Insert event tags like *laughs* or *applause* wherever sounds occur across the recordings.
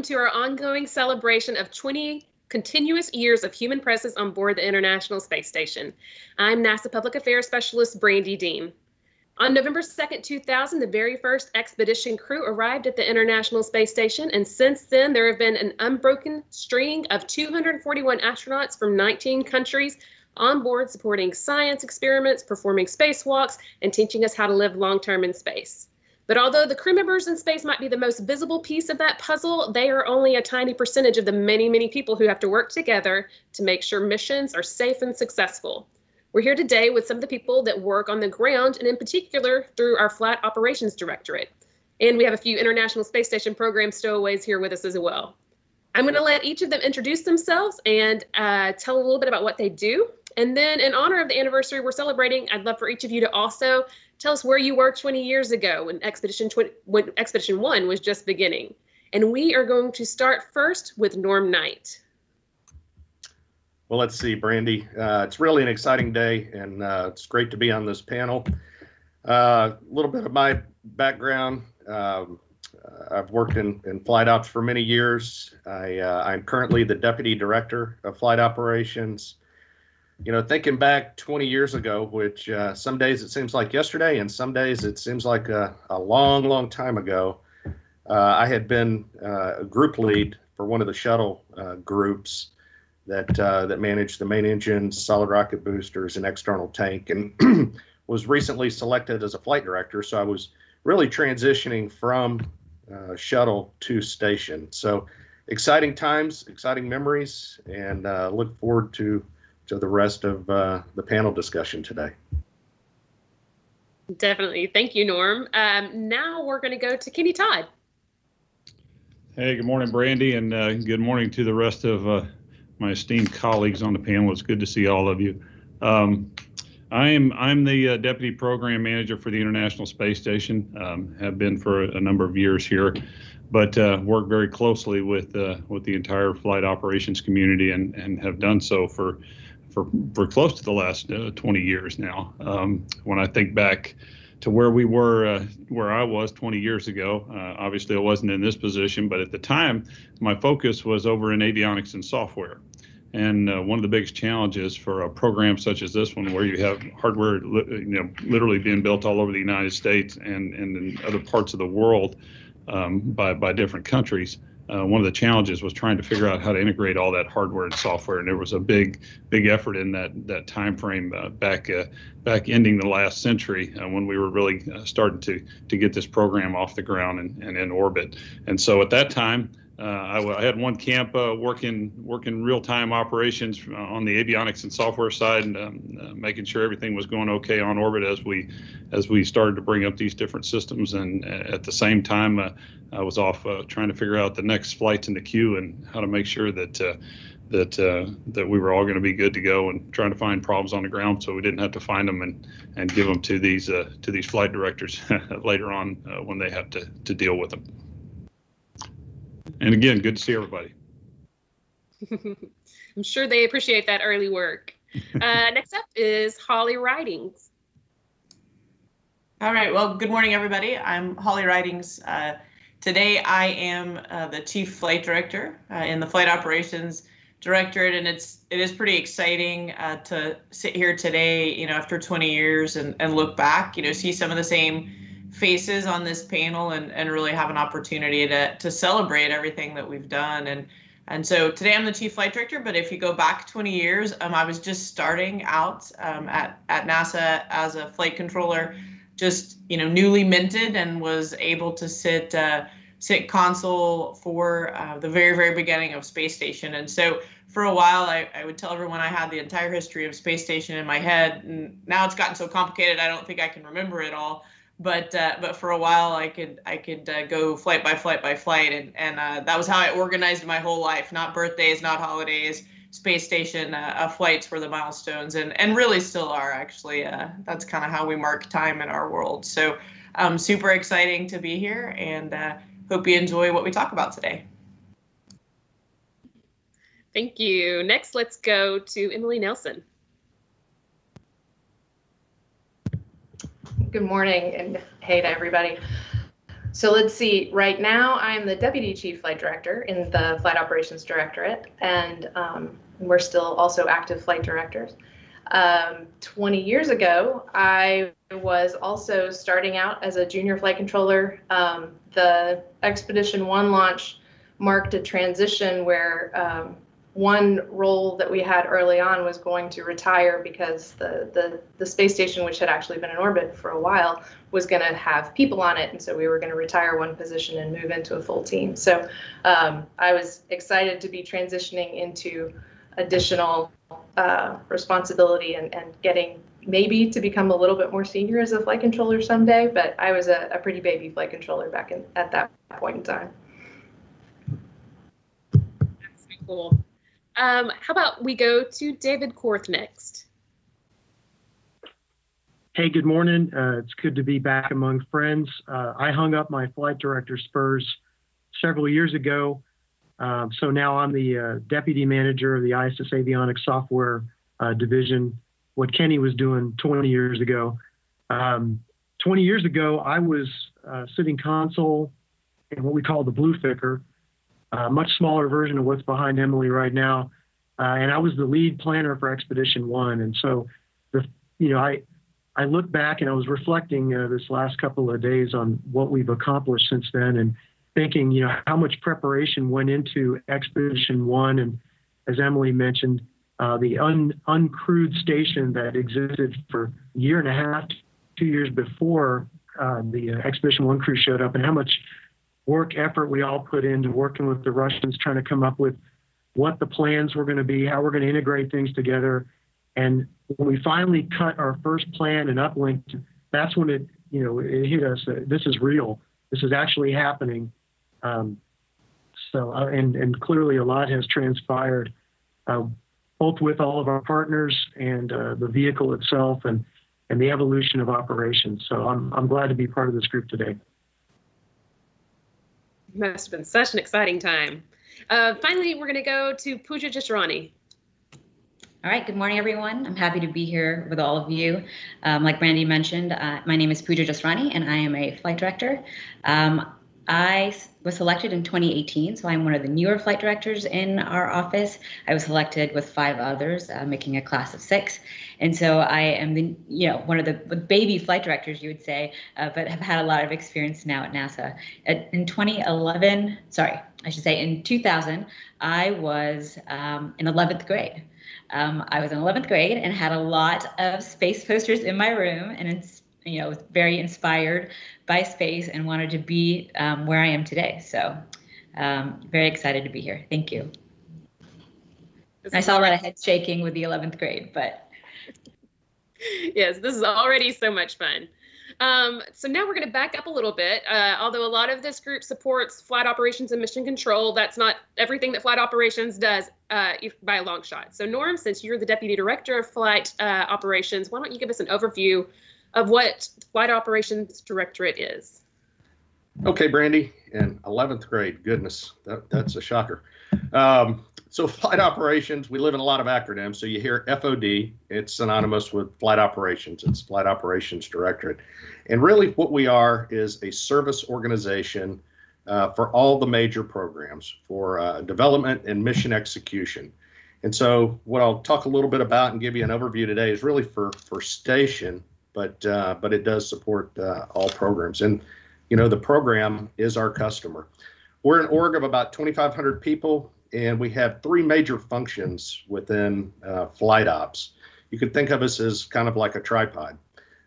welcome to our ongoing celebration of 20 continuous years of human presence on board the International Space Station. I'm NASA Public Affairs Specialist Brandi Dean. On November 2nd, 2000, the very first expedition crew arrived at the International Space Station, and since then, there have been an unbroken string of 241 astronauts from 19 countries on board supporting science experiments, performing spacewalks, and teaching us how to live long term in space. But although the crew members in space might be the most visible piece of that puzzle, they are only a tiny percentage of the many, many people who have to work together to make sure missions are safe and successful. We're here today with some of the people that work on the ground, and in particular through our Flight Operations Directorate. And we have a few International Space Station program stowaways here with us as well. I'm going to let each of them introduce themselves and uh, tell a little bit about what they do. And then, in honor of the anniversary we're celebrating, I'd love for each of you to also tell us where you were 20 years ago when Expedition 20, when Expedition 1 was just beginning. And we are going to start first with Norm Knight. Well, let's see, Brandi. Uh, it's really an exciting day, and uh, it's great to be on this panel. Uh, a uh, little bit of my background. Um, I've worked in, in flight ops for many years. I, uh, currently the deputy director of flight operations you know, thinking back 20 years ago, which uh, some days it seems like yesterday, and some days it seems like a, a long, long time ago, uh, I had been uh, a group lead for one of the shuttle uh, groups that uh, that managed the main engines, solid rocket boosters, and external tank, and *clears throat* was recently selected as a flight director. So I was really transitioning from uh, shuttle to station. So exciting times, exciting memories, and look forward to to the rest of uh, the panel discussion today. Definitely. Thank you, Norm. Um, now we're going to go to Kenny Todd. Hey, good morning, Brandi, and uh, good morning to the rest of uh, my esteemed colleagues on the panel. It's good to see all of you. Um, I am I'm the uh, deputy program manager for the International Space Station. Um, have been for a number of years here, but uh, work very closely with uh, with the entire flight operations community and and have done so for for for close to the last uh, 20 years now. Um, when I think back to where we were, uh, where I was 20 years ago, uh, obviously I wasn't in this position, but at the time, my focus was over in avionics and software. And uh, one of the biggest challenges for a program such as this one, where you have hardware, you know, literally being built all over the United States and, and in other parts of the world um, by by different countries, uh, one of the challenges was trying to figure out how to integrate all that hardware and software, and there was a big, big effort in that that time frame uh, back uh, back ending the last century uh, when we were really uh, starting to to get this program off the ground and, and in orbit. And so at that time, uh, I, I, had one camp uh, working working real time operations on the avionics and software side, and um, uh, making sure everything was going okay on orbit as we as we started to bring up these different systems. And at the same time, uh, I was off uh, trying to figure out the next flights in the queue and how to make sure that uh, that that we were all going to be good to go, and trying to find problems on the ground so we didn't have to find them and and give them to these to these flight directors *laughs* later on when they have to to deal with them. And again, good to see everybody. *laughs* I'm sure they appreciate that early work. Uh, *laughs* next up is Holly Ridings. All right. Well, good morning, everybody. I'm Holly Ridings. Uh, today, I am uh, the chief flight director uh, in the flight operations directorate, and it's it is pretty exciting uh, to sit here today. You know, after 20 years, and and look back. You know, see some of the same faces on this panel and, and really have an opportunity to, to celebrate everything that we've done. And and so today I'm the chief flight director, but if you go back 20 years, um, I was just starting out um, at, at NASA as a flight controller, just you know newly minted and was able to sit uh, sit console for uh, the very very beginning of space station. And so for a while, I, I would tell everyone I had the entire history of space station in my head, and now it's gotten so complicated I don't think I can remember it all but uh, but for a while I could I could uh, go flight by flight by flight and and uh, that was how I organized my whole life not birthdays not holidays space station uh, uh, flights were the milestones and and really still are actually uh, that's kind of how we mark time in our world so um, super exciting to be here and hope you enjoy what we talk about today. Thank you. Next, let's go to Emily Nelson. Good morning and hey to everybody. so let's see. Right now, I am the deputy chief flight director in the flight operations directorate, and um, we're still also active flight directors. Um, 20 years ago, I was also starting out as a junior flight controller. Um, the Expedition One launch marked a transition where um, one role that we had early on was going to retire because the, the, the space station, which had actually been in orbit for a while, was going to have people on it. And so we were going to retire one position and move into a full team. So um, I was excited to be transitioning into additional uh, responsibility and, and getting maybe to become a little bit more senior as a flight controller someday. But I was a, a pretty baby flight controller back in, at that point in time. That's so cool. Um, how about we go to David Korth next? Hey, good morning. Uh, it's good to be back among friends. Uh, I hung up my flight director spurs several years ago. Um, so now I'm the uh, deputy manager of the ISS Avionics Software uh, Division, what Kenny was doing 20 years ago. Um, 20 years ago, I was uh, sitting console in what we call the Blue FCR, a much smaller version of what's behind Emily right now. Uh, and I was the lead planner for Expedition One. And so, the, you know, I, I look back and I was reflecting uh, this last couple of days on what we've accomplished since then and thinking, you know, how much preparation went into Expedition One. And as Emily mentioned, uh, the un, uncrewed station that existed for a year and a half, two years before uh, the uh, Expedition One crew showed up, and how much work effort we all put into working with the Russians, trying to come up with what the plans were going to be, how we're going to integrate things together. And when we finally cut our first plan and uplinked, that's when it, you know, it hit us. this is real. This is actually happening. Um, so, uh, and and clearly a lot has transpired, uh, both with all of our partners and uh, the vehicle itself, and and the evolution of operations. So I'm I'm glad to be part of this group today. Must have been such an exciting time. Uh, finally, we're going to go to Pooja Jesrani. All right, good morning, everyone. I'm happy to be here with all of you. Um, like Brandi mentioned, uh, my name is Pooja Jesrani, and I am a flight director. Um, I was selected in 2018, so I'm one of the newer flight directors in our office. I was selected with five others, uh, making a class of six, and so I am the you know one of the baby flight directors, you would say, uh, but have had a lot of experience now at NASA. At, in 2011, sorry, I should say in 2000, I was um, in 11th grade. Um, I was in 11th grade and had a lot of space posters in my room, and it's you know very inspired by space and wanted to be um, where I am today. So um, very excited to be here. Thank you. I saw a lot of head shaking with the 11th grade, but. *laughs* yes, this is already so much fun. Um, so now we're going to back up a little bit. Uh, although a lot of this group supports flight operations and mission control, that's not everything that flight operations does uh, by a long shot. So Norm, since you're the deputy director of flight uh, operations, why don't you give us an overview of what Flight Operations Directorate is. Okay, Brandi, in 11th grade, goodness, that, that's a shocker. Um, so, flight operations, we live in a lot of acronyms. So, you hear FOD, it's synonymous with flight operations, it's Flight Operations Directorate. And really, what we are is a service organization uh, for all the major programs for uh, development and mission execution. And so, what I'll talk a little bit about and give you an overview today is really for, for station but uh, but it does support uh, all programs. And you know, the program is our customer. We're an org of about 2,500 people, and we have three major functions within uh, flight ops. You could think of us as kind of like a tripod.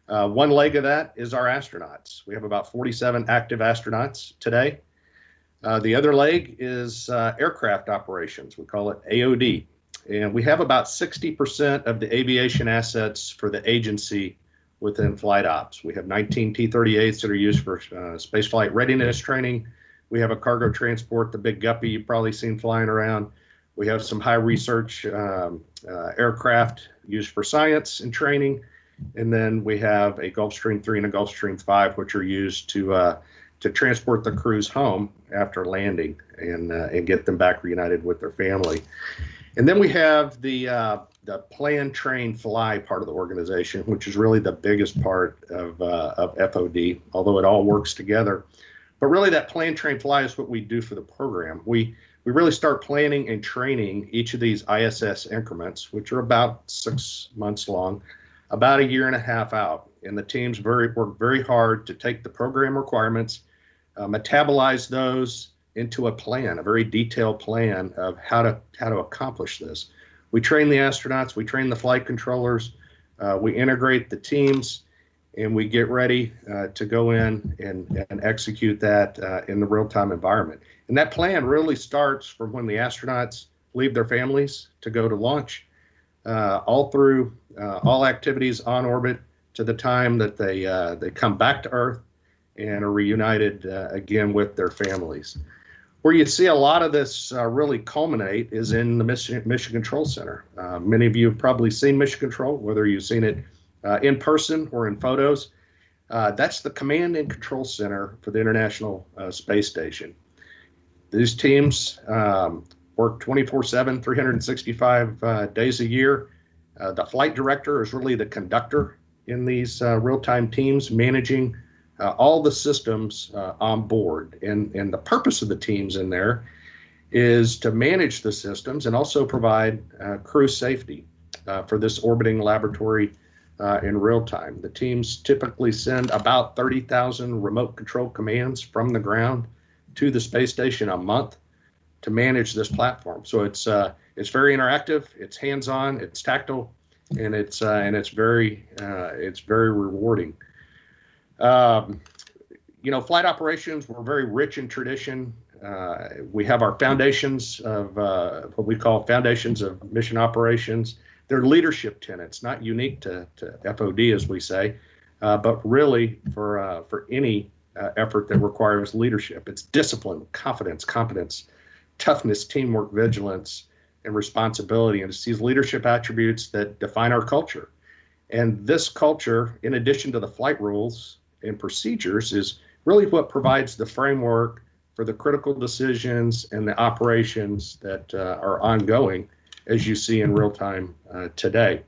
Uh, one leg of that is our astronauts. We have about 47 active astronauts today. Uh, the other leg is uh, aircraft operations. We call it AOD. And we have about 60% of the aviation assets for the agency within flight ops. We have 19 T-38s that are used for uh, spaceflight readiness training. We have a cargo transport, the big guppy you've probably seen flying around. We have some high research um, uh, aircraft used for science and training. And then we have a Gulfstream 3 and a Gulfstream 5, which are used to uh, to transport the crews home after landing and uh, and get them back reunited with their family. And then we have the uh, the plan, train, fly part of the organization, which is really the biggest part of, uh, of FOD, although it all works together. but really that plan, train, fly is what we do for the program. We we really start planning and training each of these ISS increments, which are about six months long, about a year and a half out. And the teams very work very hard to take the program requirements, uh, metabolize those into a plan, a very detailed plan of how to how to accomplish this. We train the astronauts, we train the flight controllers, uh, we integrate the teams, and we get ready uh, to go in and, and execute that uh, in the real-time environment. And that plan really starts from when the astronauts leave their families to go to launch, uh, all through uh, all activities on orbit to the time that they uh, they come back to Earth and are reunited again with their families. Where you see a lot of this uh, really culminate is in the Mission, Mission Control Center. Uh, many of you have probably seen Mission Control, whether you've seen it in person or in photos. that's the command and control center for the International Space Station. These teams um, work 24 7, 365 uh, days a year. Uh, the flight director is really the conductor in these uh, real time teams, managing uh, all the systems uh, on board. And, and the purpose of the teams in there is to manage the systems and also provide uh, crew safety for this orbiting laboratory in real time. The teams typically send about 30,000 remote control commands from the ground to the space station a month to manage this platform. So it's uh, it's very interactive, it's hands-on, it's tactile, and it's uh, and it's very uh, it's very rewarding. Um, you know, flight operations were very rich in tradition. Uh, we have our foundations of uh, what we call foundations of mission operations. They're leadership tenets, not unique to, to FOD as we say, uh, but really for for any uh, effort that requires leadership. It's discipline, confidence, competence, toughness, teamwork, vigilance, and responsibility. And it's these leadership attributes that define our culture. And this culture, in addition to the flight rules and procedures, is really what provides the framework for the critical decisions and the operations that uh, are ongoing, as you see in real time uh, today.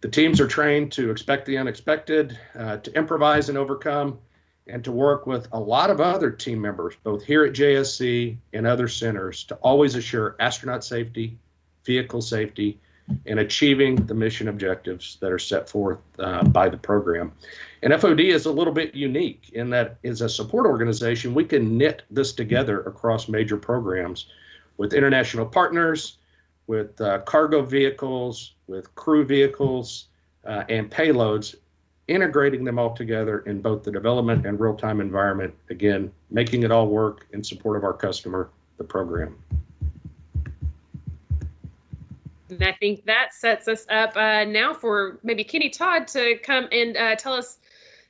The teams are trained to expect the unexpected, uh, to improvise and overcome, and to work with a lot of other team members, both here at JSC and other centers, to always assure astronaut safety, vehicle safety, and achieving the mission objectives that are set forth uh, by the program. And FOD is a little bit unique in that, as a support organization, we can knit this together across major programs with international partners, with uh, cargo vehicles, with crew vehicles, uh, and payloads integrating them all together in both the development and real-time environment, again, making it all work in support of our customer, the program. And I think that sets us up uh, now for maybe Kenny Todd to come and uh, tell us.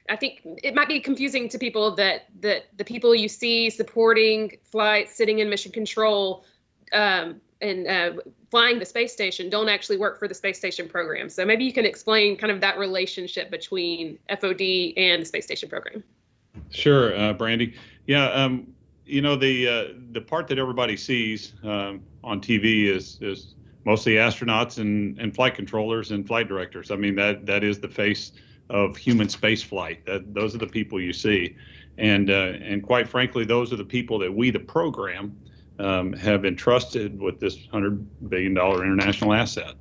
I think it might be confusing to people that that the people you see supporting flights, sitting in mission control, um, and uh, flying the space station don't actually work for the space station program. So maybe you can explain kind of that relationship between FOD and the space station program. Sure, uh, Brandi. Yeah, um, you know the uh, the part that everybody sees um, on TV is is mostly astronauts and, and flight controllers and flight directors. I mean that that is the face of human space flight. That those are the people you see, and uh, and quite frankly, those are the people that we, the program, um, have entrusted with this hundred billion dollar international asset.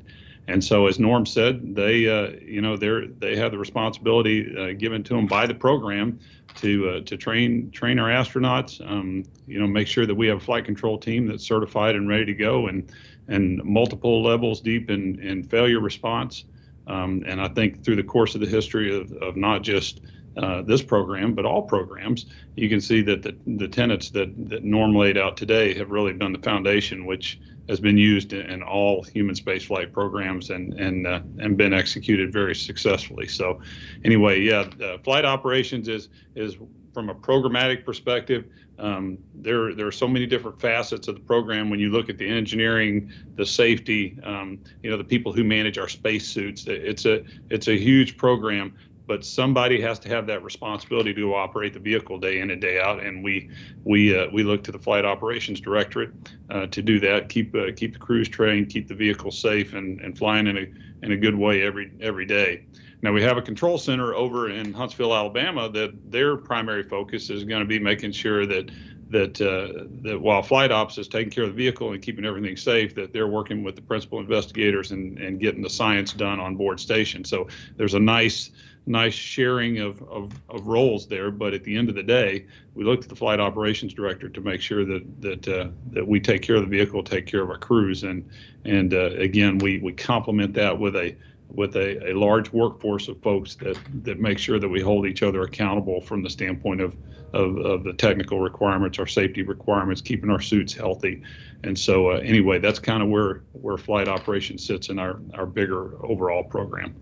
And so, as Norm said, they, uh, you know, they they have the responsibility uh, given to them by the program to uh, to train train our astronauts. Um, you know, make sure that we have a flight control team that's certified and ready to go, and and multiple levels deep in in failure response. Um, and I think through the course of the history of, of not just uh, this program, but all programs, you can see that the, the tenets that, that Norm laid out today have really been the foundation, which has been used in, in all human spaceflight programs and and uh, and been executed very successfully. So, anyway, yeah, uh, flight operations is is from a programmatic perspective. Um, there there are so many different facets of the program. When you look at the engineering, the safety, um, you know, the people who manage our spacesuits, it's a it's a huge program but somebody has to have that responsibility to operate the vehicle day in and day out, and we we uh, we look to the flight operations directorate uh, to do that. Keep uh, keep the crews trained, keep the vehicle safe, and and flying in a in a good way every every day. Now we have a control center over in Huntsville, Alabama, that their primary focus is going to be making sure that that uh, that while flight ops is taking care of the vehicle and keeping everything safe, that they're working with the principal investigators and, and getting the science done on board station. So there's a nice nice sharing of, of, of roles there. But at the end of the day, we looked at the flight operations director to make sure that that uh, that we take care of the vehicle, take care of our crews, and and uh, again we we complement that with a with a, a large workforce of folks that that make sure that we hold each other accountable from the standpoint of of, of the technical requirements, our safety requirements, keeping our suits healthy. And so uh, anyway, that's kind of where where flight operations sits in our our bigger overall program.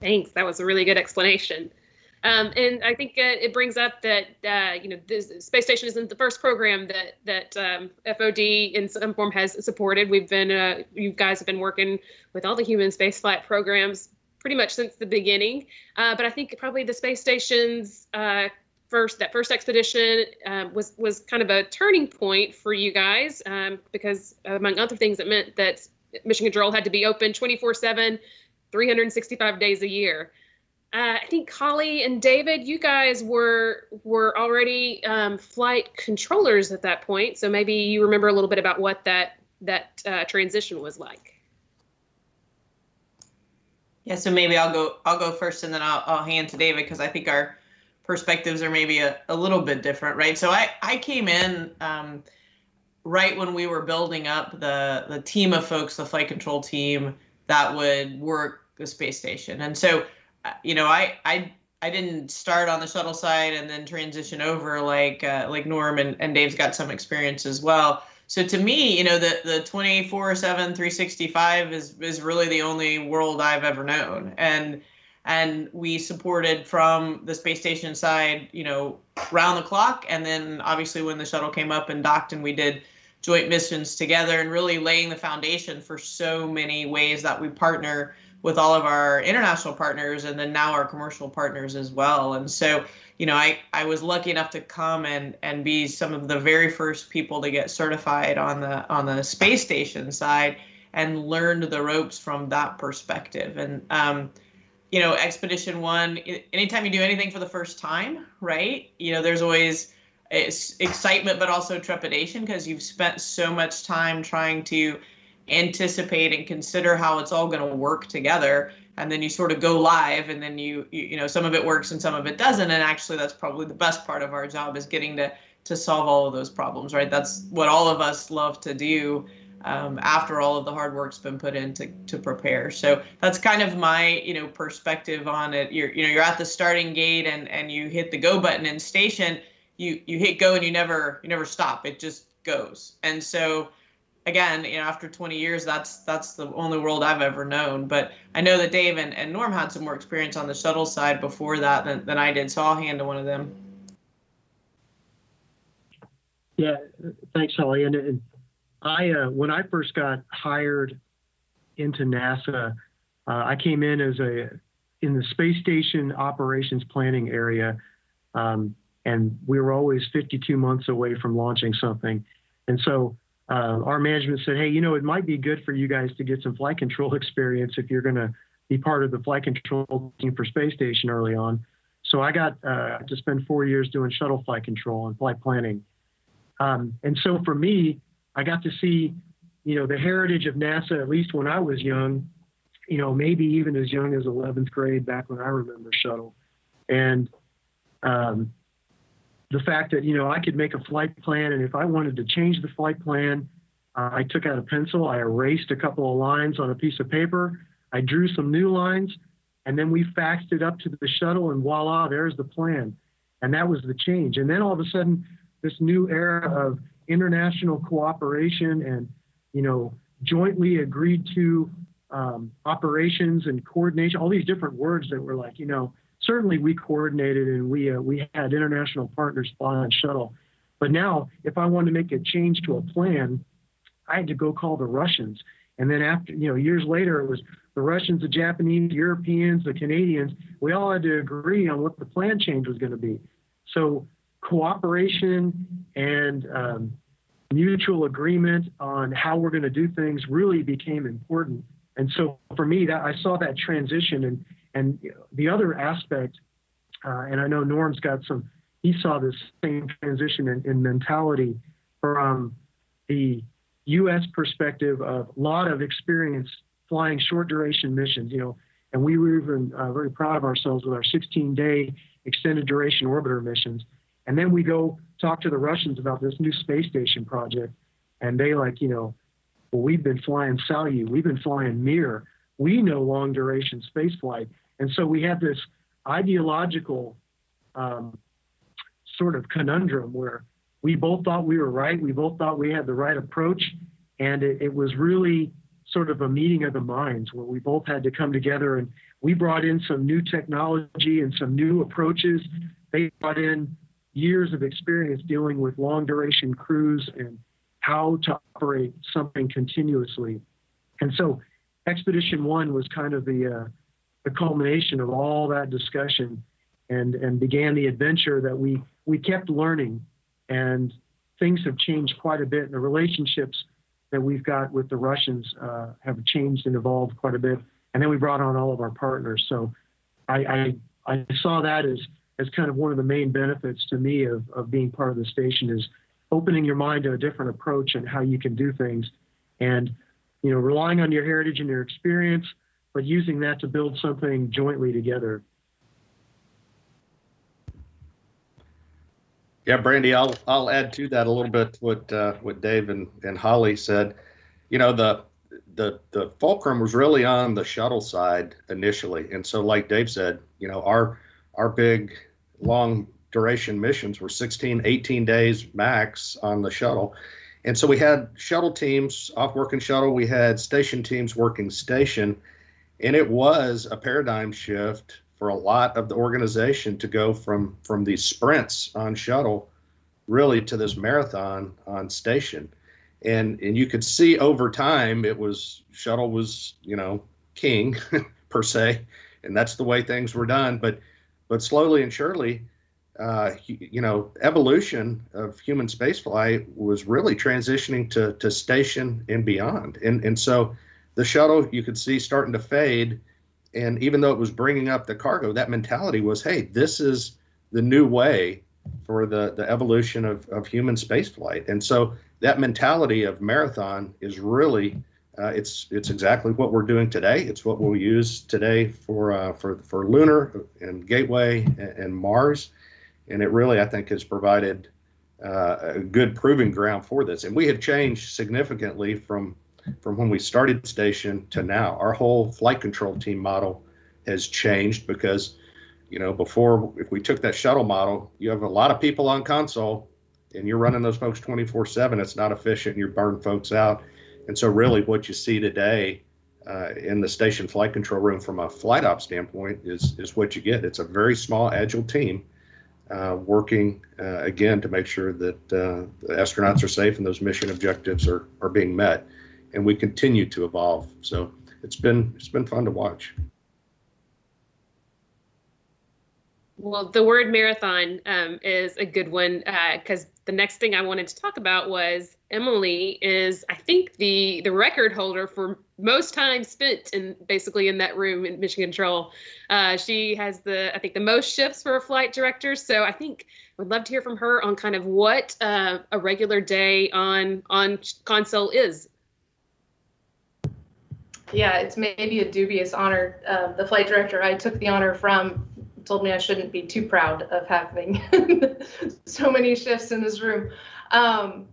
Thanks. That was a really good explanation. Um, and I think it brings up that uh, you know the space station isn't the first program that that um, FOD in some form has supported. We've been uh, you guys have been working with all the human spaceflight programs pretty much since the beginning. Uh, but I think probably the space station's uh, first that first expedition um, was was kind of a turning point for you guys um, because among other things it meant that mission control had to be open 24 7 365 days a year uh, I think Holly and David, you guys were were already um, flight controllers at that point, so maybe you remember a little bit about what that that uh, transition was like. Yeah, so maybe I'll go I'll go first, and then I'll, I'll hand to David because I think our perspectives are maybe a, a little bit different, right? So I I came in um, right when we were building up the the team of folks, the flight control team that would work the space station, and so you know, I I I didn't start on the shuttle side and then transition over like uh, like Norm and, and Dave's got some experience as well. So to me, you know, the the 24/7 365 is is really the only world I've ever known. And and we supported from the space station side, you know, round the clock and then obviously when the shuttle came up and docked and we did joint missions together and really laying the foundation for so many ways that we partner with all of our international partners and then now our commercial partners as well. And so, you know, I, I was lucky enough to come and, and be some of the very first people to get certified on the on the space station side and learned the ropes from that perspective. And um, you know, Expedition One, anytime you do anything for the first time, right? You know, there's always excitement, but also trepidation because you've spent so much time trying to anticipate and consider how it's all going to work together. And then you sort of go live and then you, you, you know some of it works and some of it doesn't. And actually that's probably the best part of our job is getting to to solve all of those problems right? That's what all of us love to do um, after all of the hard work's been put in to, to prepare. So that's kind of my you know perspective on it. You're you know you're at the starting gate and and you hit the go button in station. You you hit go and you never you never stop. It just goes. And so again, you know, after 20 years, that's that's the only world I've ever known. But I know that Dave and, and Norm had some more experience on the shuttle side before that than, than I did. So I'll hand to one of them. Yeah, thanks, Holly. And, and I, uh, when I first got hired into NASA, uh, I came in as a in the space station operations planning area, um, and we were always 52 months away from launching something. And so uh, our management said, hey, you know, it might be good for you guys to get some flight control *laughs* experience if you're going to be part of the flight control team for Space Station early on. So I got uh, to spend four years doing shuttle flight control and flight planning. Um, and so for me, I got to see, you know, the heritage of NASA, at least when I was young, you know, maybe even as young as 11th grade back when I remember shuttle. And um, the fact that you know I could make a flight plan, and if I wanted to change the flight plan, uh, I took out a pencil, I erased a couple of lines on a piece of paper, I drew some new lines, and then we faxed it up to the shuttle, and voila, there's the plan, and that was the change. And then all of a sudden, this new era of international cooperation and you know jointly agreed to um, operations and coordination, all these different words that were like you know certainly we coordinated and we uh, we had international partners fly on shuttle. But now, if I want to make a change to a plan, I had to go call the Russians. And then after, you know, years later, it was the Russians, the Japanese, the Europeans, the Canadians. We all had to agree on what the plan change was going to be. So cooperation and um, mutual agreement on how we're going to do things really became important. And so for me, that I saw that transition. And and the other aspect, uh, and I know Norm's got some. He saw this same transition in, in mentality from the U.S. perspective of a lot of experience flying short duration missions. You know, and we were even uh, very proud of ourselves with our 16 day extended duration orbiter missions. And then we go talk to the Russians about this new space station project, and they like, you know, well, we've been flying Salyut, we've been flying Mir, we know long duration space flight, and so we have this ideological um, sort of conundrum where we both thought we were right, we both thought we had the right approach, and it, it was really sort of a meeting of the minds where we both had to come together and we brought in some new technology and some new approaches. They brought in years of experience dealing with long duration crews and how to operate something continuously. And so Expedition One was kind of the, uh, the culmination of all that discussion and, and began the adventure that we, we kept learning. And things have changed quite a bit. And the relationships that we've got with the Russians uh, have changed and evolved quite a bit. And then we brought on all of our partners. So I, I, I saw that as as kind of one of the main benefits to me of, of being part of the station is opening your mind to a different approach and how you can do things and you know relying on your heritage and your experience but using that to build something jointly together yeah brandi i'll i'll add to that a little bit what uh, what dave and, and holly said you know the the the fulcrum was really on the shuttle side initially and so like dave said you know our our big long duration missions were 16, 18 days max on the shuttle. And so we had shuttle teams off working shuttle, we had station teams working station. And it was a paradigm shift for a lot of the organization to go from from these sprints on shuttle really to this marathon on station. And and you could see over time it was shuttle was, you know, king *laughs* per se, and that's the way things were done. But but slowly and surely, uh, you know, evolution of human spaceflight was really transitioning to, to station and beyond. And, and so the shuttle you could see starting to fade. And even though it was bringing up the cargo, that mentality was, hey, this is the new way for the, the evolution of, of human spaceflight. And so that mentality of marathon is really uh, it's it's exactly what we're doing today. It's what we'll use today for uh, for for lunar and Gateway and, and, Mars, and it really I think has provided uh, a good proving ground for this. And we have changed significantly from from when we started the station to now. Our whole flight control team model has changed because you know before if we took that shuttle model, you have a lot of people on console, and you're running those folks 24/7. It's not efficient. You burn folks out and so, really, what you see today uh, in the station flight control room from a flight op standpoint is is what you get. It's a very small, agile team uh, working uh, again to make sure that uh, the astronauts are safe and those mission objectives are are being met. And we continue to evolve. So it's been it's been fun to watch. Well, the word marathon um, is a good one because uh, the next thing I wanted to talk about was Emily is, I think, the the record holder for most time spent in basically in that room in mission control. Uh, she has the, I think, the most shifts for a flight director. So I think I would love to hear from her on kind of what uh, a regular day on on console is. Yeah, it's maybe a dubious honor. Uh, the flight director I took the honor from told me I shouldn't be too proud of having *laughs* so many shifts in this room. Um,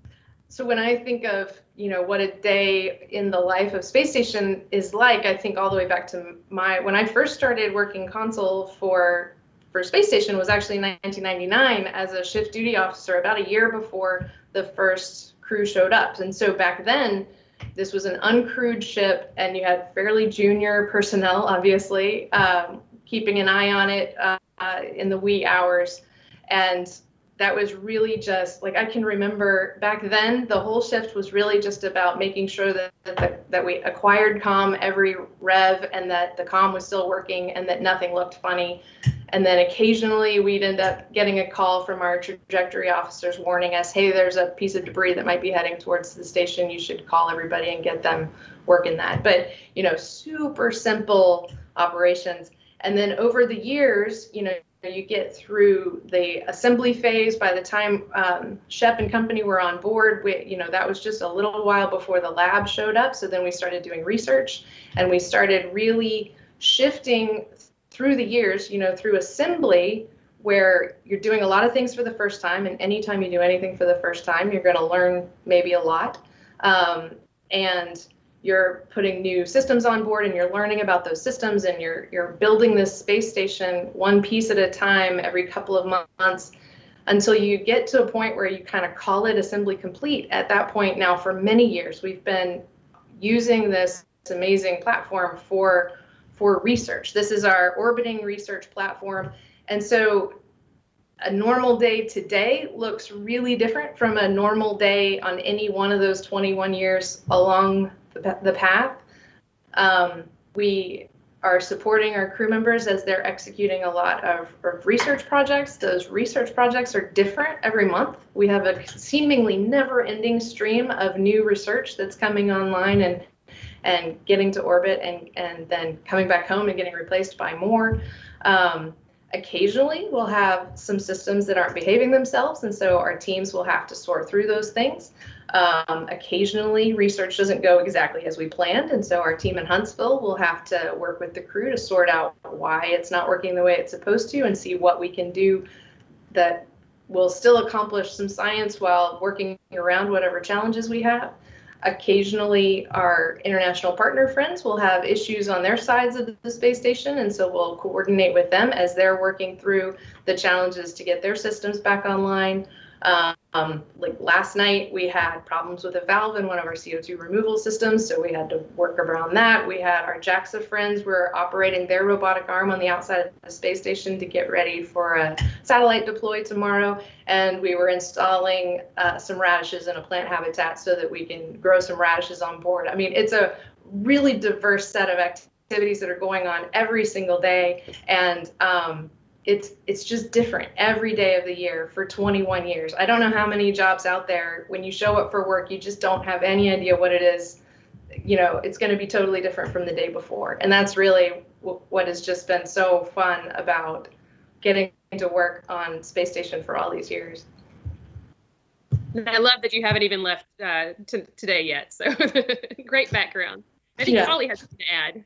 so when I think of you know what a day in the life of space station is like, I think all the way back to my when I first started working console for for space station was actually 1999 as a shift duty officer, about a year before the first crew showed up. And so back then, this was an uncrewed ship, and you had fairly junior personnel, obviously, um, keeping an eye on it uh, in the wee hours. And that was really just like I can remember back then the whole shift was really just about making sure that that, that we acquired com every rev and that the com was still working and that nothing looked funny. And then occasionally we'd end up getting a call from our trajectory officers warning us, hey, there's a piece of debris that might be heading towards the station. You should call everybody and get them working that. But, you know, super simple operations. And then over the years, you know, you get through the assembly phase. By the time um, Shep and company were on board, we, you know, that was just a little while before the lab showed up. So then we started doing research, and we started really shifting through the years. You know, through assembly, where you're doing a lot of things for the first time, and anytime you do anything for the first time, you're going to learn maybe a lot. Um, and you're putting new systems on board and you're learning about those systems and you're you're building this space station one piece at a time every couple of months until you get to a point where you kind of call it assembly complete at that point now for many years we've been using this amazing platform for for research this is our orbiting research platform and so a normal day today looks really different from a normal day on any one of those 21 years along the, the path. Um, we are supporting our crew members as they're executing a lot of, of, research projects. Those research projects are different every month. We have a seemingly never-ending stream of new research that's coming online and and getting to orbit and and then coming back home and getting replaced by more. Um, occasionally, we'll have some systems that aren't behaving themselves, and so our teams will have to sort through those things. Um, occasionally, research doesn't go exactly as we planned, and so our team in Huntsville will have to work with the crew to sort out why it's not working the way it's supposed to and see what we can do that will still accomplish some science while working around whatever challenges we have. Occasionally, our international partner friends will have issues on their sides of the space station, and so we'll coordinate with them as they're working through the challenges to get their systems back online. Um, like last night, we had problems with a valve in one of our CO2 removal systems, so we had to work around that. We had our JAXA friends were operating their robotic arm on the outside of the space station to get ready for a satellite deploy tomorrow, and we were installing uh, some radishes in a plant habitat so that we can grow some radishes on board. I mean, it's a really diverse set of activities that are going on every single day, and um, it's it's just different every day of the year for 21 years. I don't know how many jobs out there when you show up for work you just don't have any idea what it is. You know, it's going to be totally different from the day before. And that's really w- what has just been so fun about getting to work on space station for all these years. I love that you haven't even left uh, t- today yet. So *laughs* great background. I think yeah. Holly has something to add.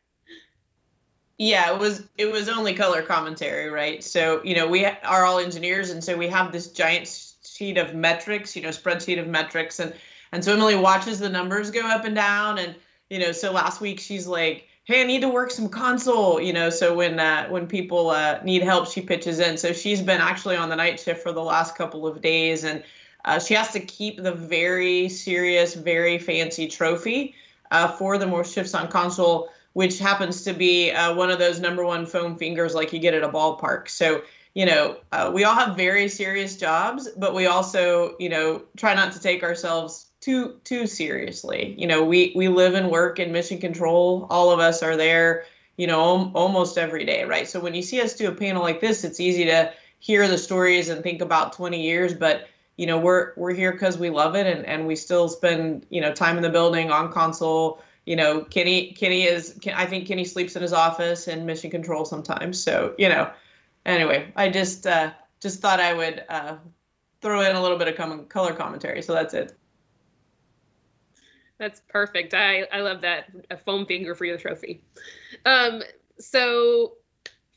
Yeah, it was it was only color commentary, right? So you know we are all engineers, and so we have this giant sheet of metrics, you know, spreadsheet of metrics, and and so Emily watches the numbers go up and down, and you know, so last week she's like, "Hey, I need to work some console," you know, so when uh, when people uh, need help, she pitches in. So she's been actually on the night shift for the last couple of days, and uh, she has to keep the very serious, very fancy trophy uh, for the more shifts on console which happens to be uh, one of those number one foam fingers like you get at a ballpark. So, you know, uh, we all have very serious jobs, but we also, you know, try not to take ourselves too too seriously. You know, we we live and work in mission control. All of us are there, you know, om- almost every day, right? So when you see us do a panel like this, it's easy to hear the stories and think about 20 years, but you know, we're we're here because we love it and and we still spend, you know, time in the building on console you know, Kenny Kenny is I think Kenny sleeps in his office and mission control sometimes. So you know, anyway, I just uh, just thought I would uh, throw in a little bit of color commentary. So that's it. That's perfect. I I love that a foam finger for your trophy. Um, so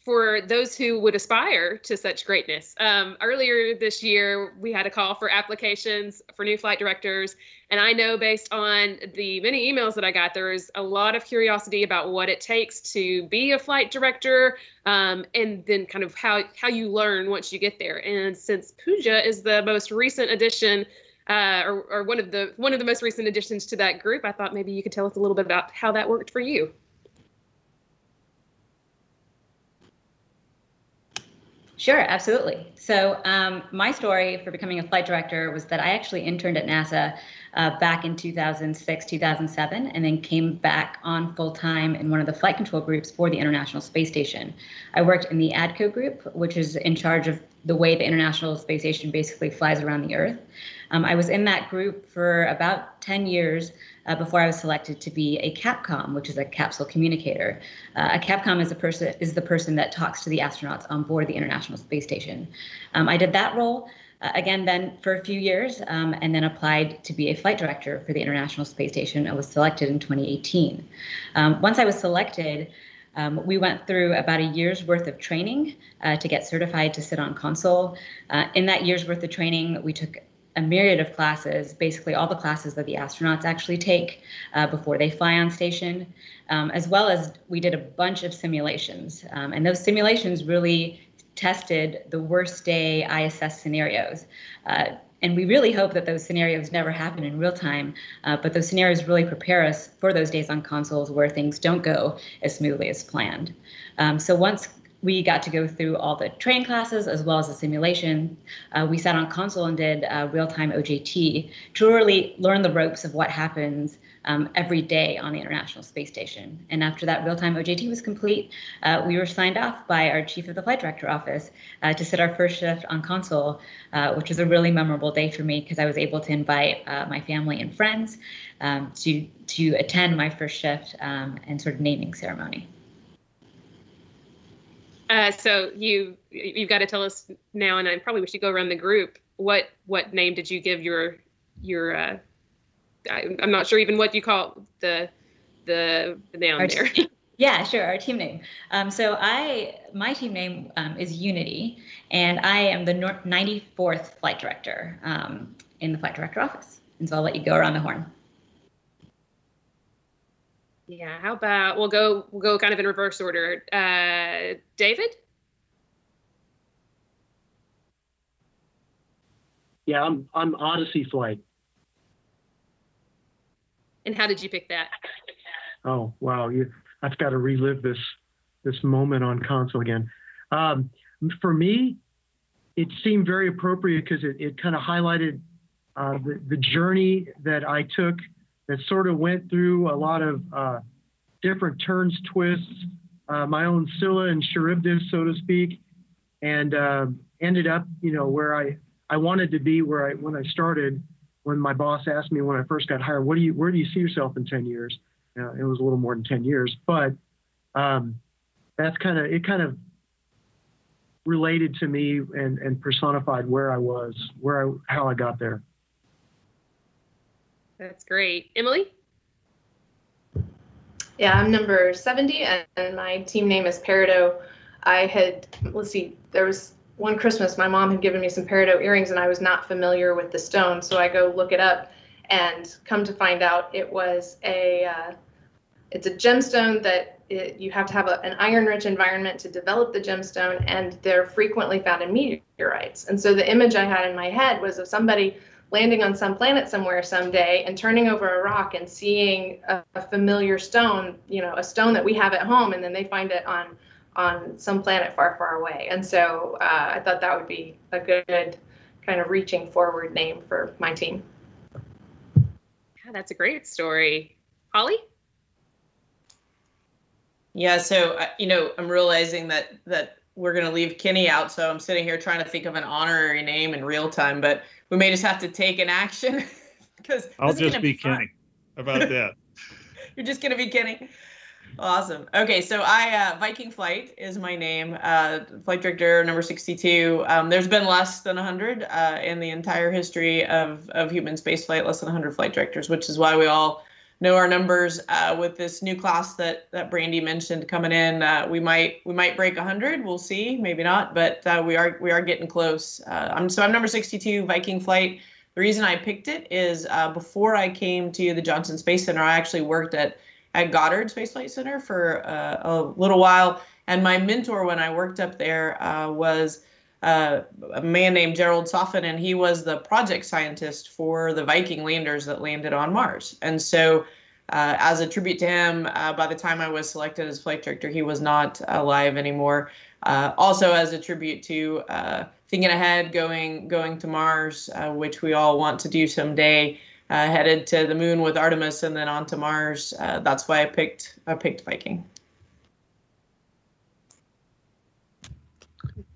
for those who would aspire to such greatness. Um, earlier this year, we had a call for applications for new flight directors. And I know based on the many emails that I got, there is a lot of curiosity about what it takes to be a flight director um, and then kind of how, how you learn once you get there. And since Pooja is the most recent addition, uh, or, or one of the one of the most recent additions to that group, I thought maybe you could tell us a little bit about how that worked for you. Sure, absolutely. So, um, my story for becoming a flight director was that I actually interned at NASA uh, back in 2006, 2007, and then came back on full time in one of the flight control groups for the International Space Station. I worked in the ADCO group, which is in charge of the way the International Space Station basically flies around the Earth. Um, I was in that group for about 10 years uh, before I was selected to be a CAPCOM, which is a capsule communicator. Uh, a CAPCOM is a person is the person that talks to the astronauts on board the International Space Station. Um, I did that role uh, again then for a few years, um, and then applied to be a flight director for the International Space Station. I was selected in 2018. Um, once I was selected. Um, we went through about a year's worth of training uh, to get certified to sit on console. Uh, in that year's worth of training, we took a myriad of classes, basically all the classes that the astronauts actually take uh, before they fly on station, um, as well as we did a bunch of simulations. Um, and those simulations really tested the worst day ISS scenarios. Uh, and we really hope that those scenarios never happen in real time, uh, but those scenarios really prepare us for those days on consoles where things don't go as smoothly as planned. Um, so once we got to go through all the train classes as well as the simulation. Uh, we sat on console and did uh, real-time OJT to really learn the ropes of what happens um, every day on the International Space Station. And after that real-time OJT was complete, uh, we were signed off by our chief of the flight director office uh, to sit our first shift on console, uh, which was a really memorable day for me because I was able to invite uh, my family and friends um, to to attend my first shift um, and sort of naming ceremony. Uh, so you you've got to tell us now, and I probably we should go around the group. What what name did you give your your? Uh, I, am not sure even what you call the the, the down our there. Team, *laughs* yeah, sure. Our team name. Um, so I my team name um, is Unity, and I am the 94th flight director um, in the flight director office. And so I'll let you go around the horn. Yeah, how about we'll go we'll go kind of in reverse order. Uh, David? Yeah, I'm I'm Odyssey Flight. And how did you pick that? Oh wow, you I've got to relive this this moment on console again. Um, for me, it seemed very appropriate because it, it kind of highlighted uh, the, the journey that I took that sort of went through a lot of uh, different turns, twists, uh, my own Scylla and Charybdis, so to speak, and uh, ended up, you know, where I, I wanted to be where I when I started. When my boss asked me when I first got hired, "What do you where do you see yourself in 10 years?" Uh, it was a little more than 10 years, but um, that's kind of it. Kind of related to me and, and personified where I was, where I how I got there. That's great. Emily? Yeah, I'm number 70 and my team name is Peridot. I had, let's see, there was one Christmas my mom had given me some peridot earrings and I was not familiar with the stone. So I go look it up and come to find out it was a, uh, it's a gemstone that it, you have to have a, an iron rich environment to develop the gemstone and they're frequently found in meteorites. And so the image I had in my head was of somebody landing on some planet somewhere someday and turning over a rock and seeing a, a, familiar stone, you know, a stone that we have at home, and then they find it on on some planet far, far away. And so uh, I thought that would be a good kind of reaching forward name for my team. Yeah, that's a great story. Holly? Yeah, so uh, you know, I'm realizing that that we're going to leave Kenny out, so I'm sitting here trying to think of an honorary name in real time, but we may just have to take an action *laughs* because I'll just be, be Kenny. About *laughs* that? You're just gonna be Kenny. Awesome. Okay, so I uh, Viking Flight is my name. Uh, flight director number 62. Um, there's been less than 100 uh, in the entire history of of human spaceflight. Less than 100 flight directors, which is why we all know our numbers. Uh, with this new class that that Brandi mentioned coming in, uh, we might we might break 100. We'll see, maybe not, but uh, we are we are getting close. I'm so I'm number 62 Viking Flight. The reason I picked it is uh, before I came to the Johnson Space Center, I actually worked at, at Goddard Space Flight Center for uh, a little while. And my mentor when I worked up there uh, was uh, a man named Gerald Soffen, and he was the project scientist for the Viking landers that landed on Mars. And so, uh, as a tribute to him, uh, by the time I was selected as flight director, he was not alive anymore. uh, also as a tribute to uh, thinking ahead, going going to Mars, uh, which we all want to do someday. Headed to the moon with Artemis and then on to Mars. That's why I picked I picked Viking.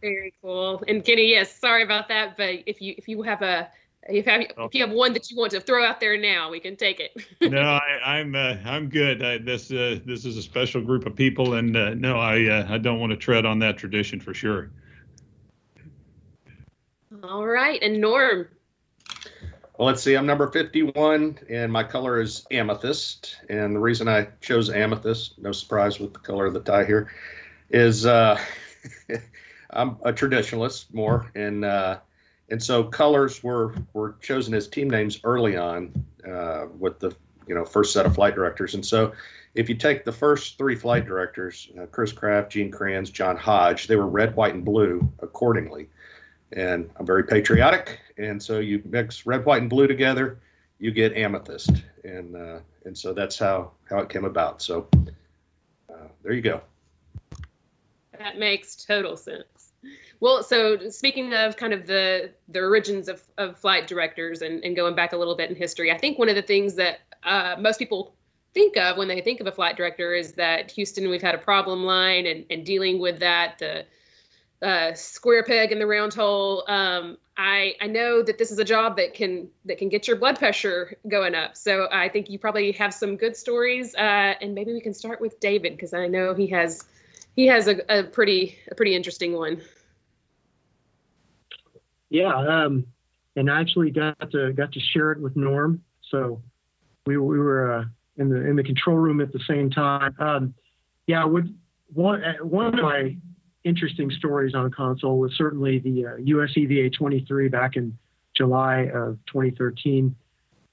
Very cool. And Kenny, yes, sorry about that, but if you if you have a if you have, if you have one that you want to throw out there now, we can take it. *laughs* no, I, am I'm, uh, I'm good. I, this uh, this is a special group of people, and uh, no, I uh, I don't want to tread on that tradition for sure. All right, and Norm. Well, let's see. I'm number 51, and my color is amethyst. And the reason I chose amethyst, no surprise with the color of the tie here, is uh, *laughs* I'm a traditionalist more, and uh, and so colors were were chosen as team names early on uh, with the you know first set of flight directors. And so if you take the first three flight directors, uh, Chris Kraft, Gene Kranz, John Hodge, they were red, white, and blue accordingly. And I'm very patriotic, and so you mix red, white, and blue together, you get amethyst, and uh, and so that's how how it came about. So uh, there you go. That makes total sense. Well, so speaking of kind of the the origins of, of flight directors and, and going back a little bit in history, I think one of the things that uh, most people think of when they think of a flight director is that Houston, we've had a problem line and, and dealing with that, the uh, square peg in the round hole. Um, I, I know that this is a job that can that can get your blood pressure going up. So I think you probably have some good stories, uh, and maybe we can start with David because I know he has he has a, a pretty a pretty interesting one. Yeah, um, and I actually got to got to share it with Norm. So we, we were uh, in the in the control room at the same time. Um, yeah, would one uh, one of my interesting stories on console was certainly the uh, US EVA 23 back in July of 2013.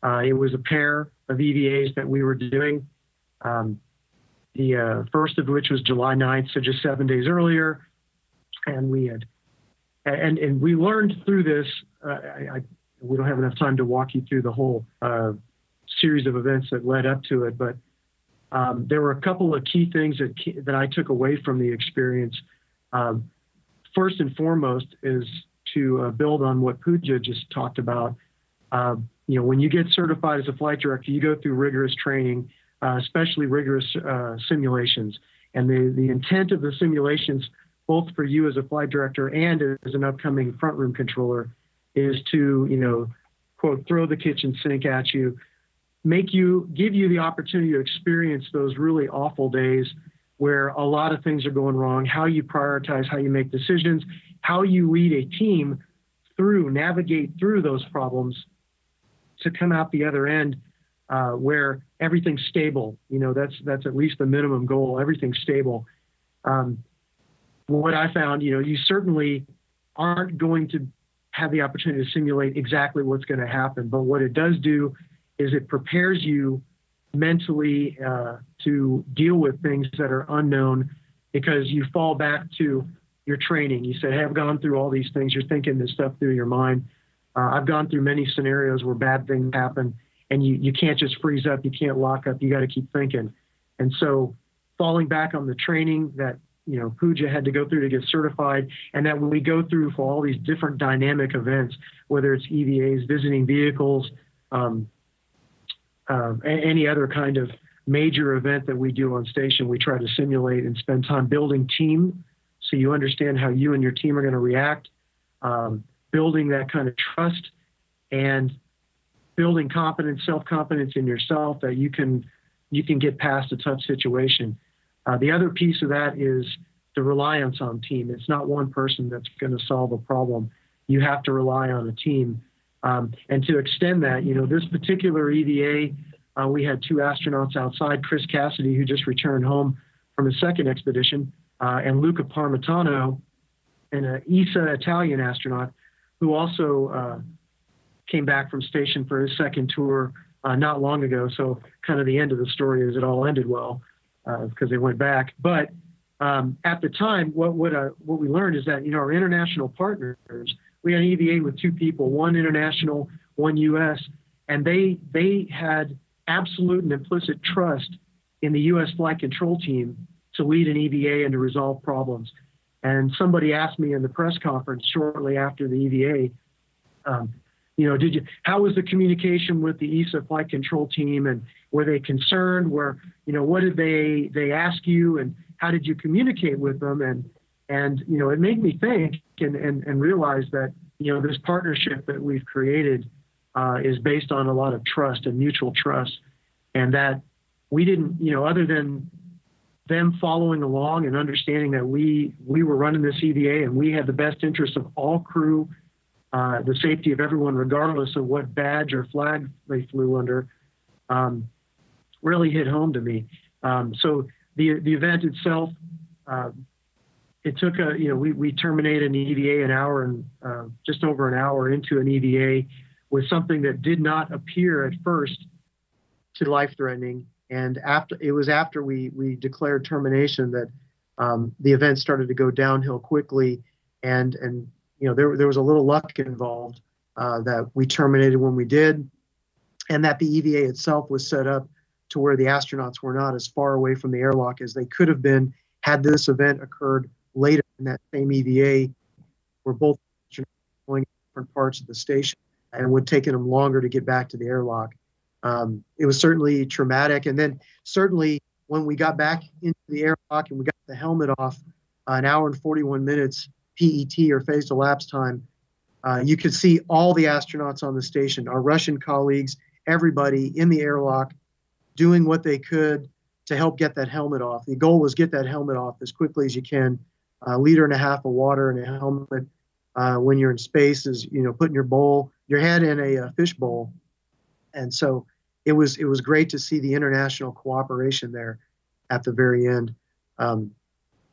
Uh, it was a pair of EVAs that we were doing. Um, the uh, first of which was July 9th, so just seven days earlier, and we had and and we learned through this. Uh, I, I, we don't have enough time to walk you through the whole uh, series of events that led up to it, but um, there were a couple of key things that that I took away from the experience. Um, first and foremost is to uh, build on what Pooja just talked about. Uh, you know, when you get certified as a flight director, you go through rigorous training, uh, especially rigorous uh, simulations. And the, the intent of the simulations both for you as a flight director and as an upcoming front room controller, is to, you know, quote, throw the kitchen sink at you, make you, give you the opportunity to experience those really awful days where a lot of things are going wrong, how you prioritize, how you make decisions, how you lead a team through, navigate through those problems to come out the other end uh, where everything's stable. You know, that's that's at least the minimum goal. Everything's stable. Um, what I found, you know, you certainly aren't going to have the opportunity to simulate exactly what's going to happen. But what it does do is it prepares you mentally uh, to deal with things that are unknown because you fall back to your training. You say, hey, I've gone through all these things. You're thinking this stuff through your mind. Uh, I've gone through many scenarios where bad things happen and you, you can't just freeze up. You can't lock up. You got to keep thinking. And so falling back on the training that you know Pooja had to go through to get certified, and that when we go through for all these different dynamic events, whether it's EVAs, visiting vehicles, um, uh, any other kind of major event that we do on station, we try to simulate and spend time building team, so you understand how you and your team are going to react, um, building that kind of trust, and building confidence, self-confidence in yourself that you can you can get past a tough situation. Uh, the other piece of that is the reliance on team. It's not one person that's going to solve a problem. You have to rely on a team. Um, and to extend that, you know, this particular EVA, uh, we had two astronauts outside, Chris Cassidy, who just returned home from his second expedition, uh, and Luca Parmitano, an ESA Italian astronaut, who also uh, came back from station for his second tour uh, not long ago. So, kind of the end of the story is it all ended well because uh, they went back. But um, at the time, what what, uh, what we learned is that you know our international partners, we had an EVA with two people, one international, one U.S., and they they had absolute and implicit trust in the U.S. flight control team to lead an EVA and to resolve problems. And somebody asked me in the press conference shortly after the EVA, um, you know, did you? How was the communication with the ESA flight control team, and were they concerned? Were you know, what did they they ask you, and how did you communicate with them? And and you know, it made me think and and, and realize that you know this partnership that we've created uh, is based on a lot of trust and mutual trust, and that we didn't, you know, other than them following along and understanding that we we were running this EVA and we had the best interest of all crew, uh, the safety of everyone, regardless of what badge or flag they flew under, um, really hit home to me. Um, so the the event itself, uh, it took a you know we we terminated an EVA an hour and uh, just over an hour into an EVA with something that did not appear at first to life threatening and after it was after we we declared termination that um, the event started to go downhill quickly, and and you know there there was a little luck involved uh, that we terminated when we did, and that the EVA itself was set up to where the astronauts were not as far away from the airlock as they could have been had this event occurred later in that same EVA, where both going different parts of the station and would taken them longer to get back to the airlock um, it was certainly traumatic. And then certainly when we got back into the airlock and we got the helmet off, uh, an hour and 41 minutes PET or phase elapsed time, uh, you could see all the astronauts on the station, our Russian colleagues, everybody in the airlock doing what they could to help get that helmet off. The goal was get that helmet off as quickly as you can. A liter and a half of water in a helmet uh, when you're in space is, you know, putting your bowl, your head in a, a fish bowl. And so it was it was great to see the international cooperation there at the very end. Um,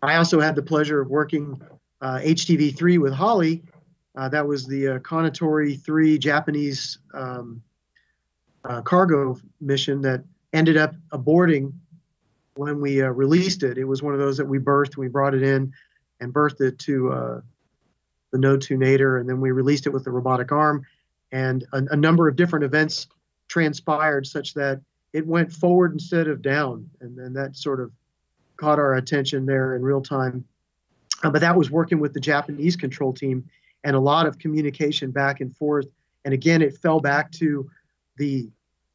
I also had the pleasure of working uh, HTV3 with Holly. Uh, that was the uh, Kounotori 3 Japanese um, uh, cargo mission that ended up aborting when we uh, released it. It was one of those that we berthed, we brought it in and berthed it to uh, the Node 2 Nadir, and then we released it with the robotic arm. And a, a number of different events transpired such that it went forward instead of down, and then that sort of caught our attention there in real time. Uh, but that was working with the Japanese control team and a lot of communication back and forth. And again, it fell back to the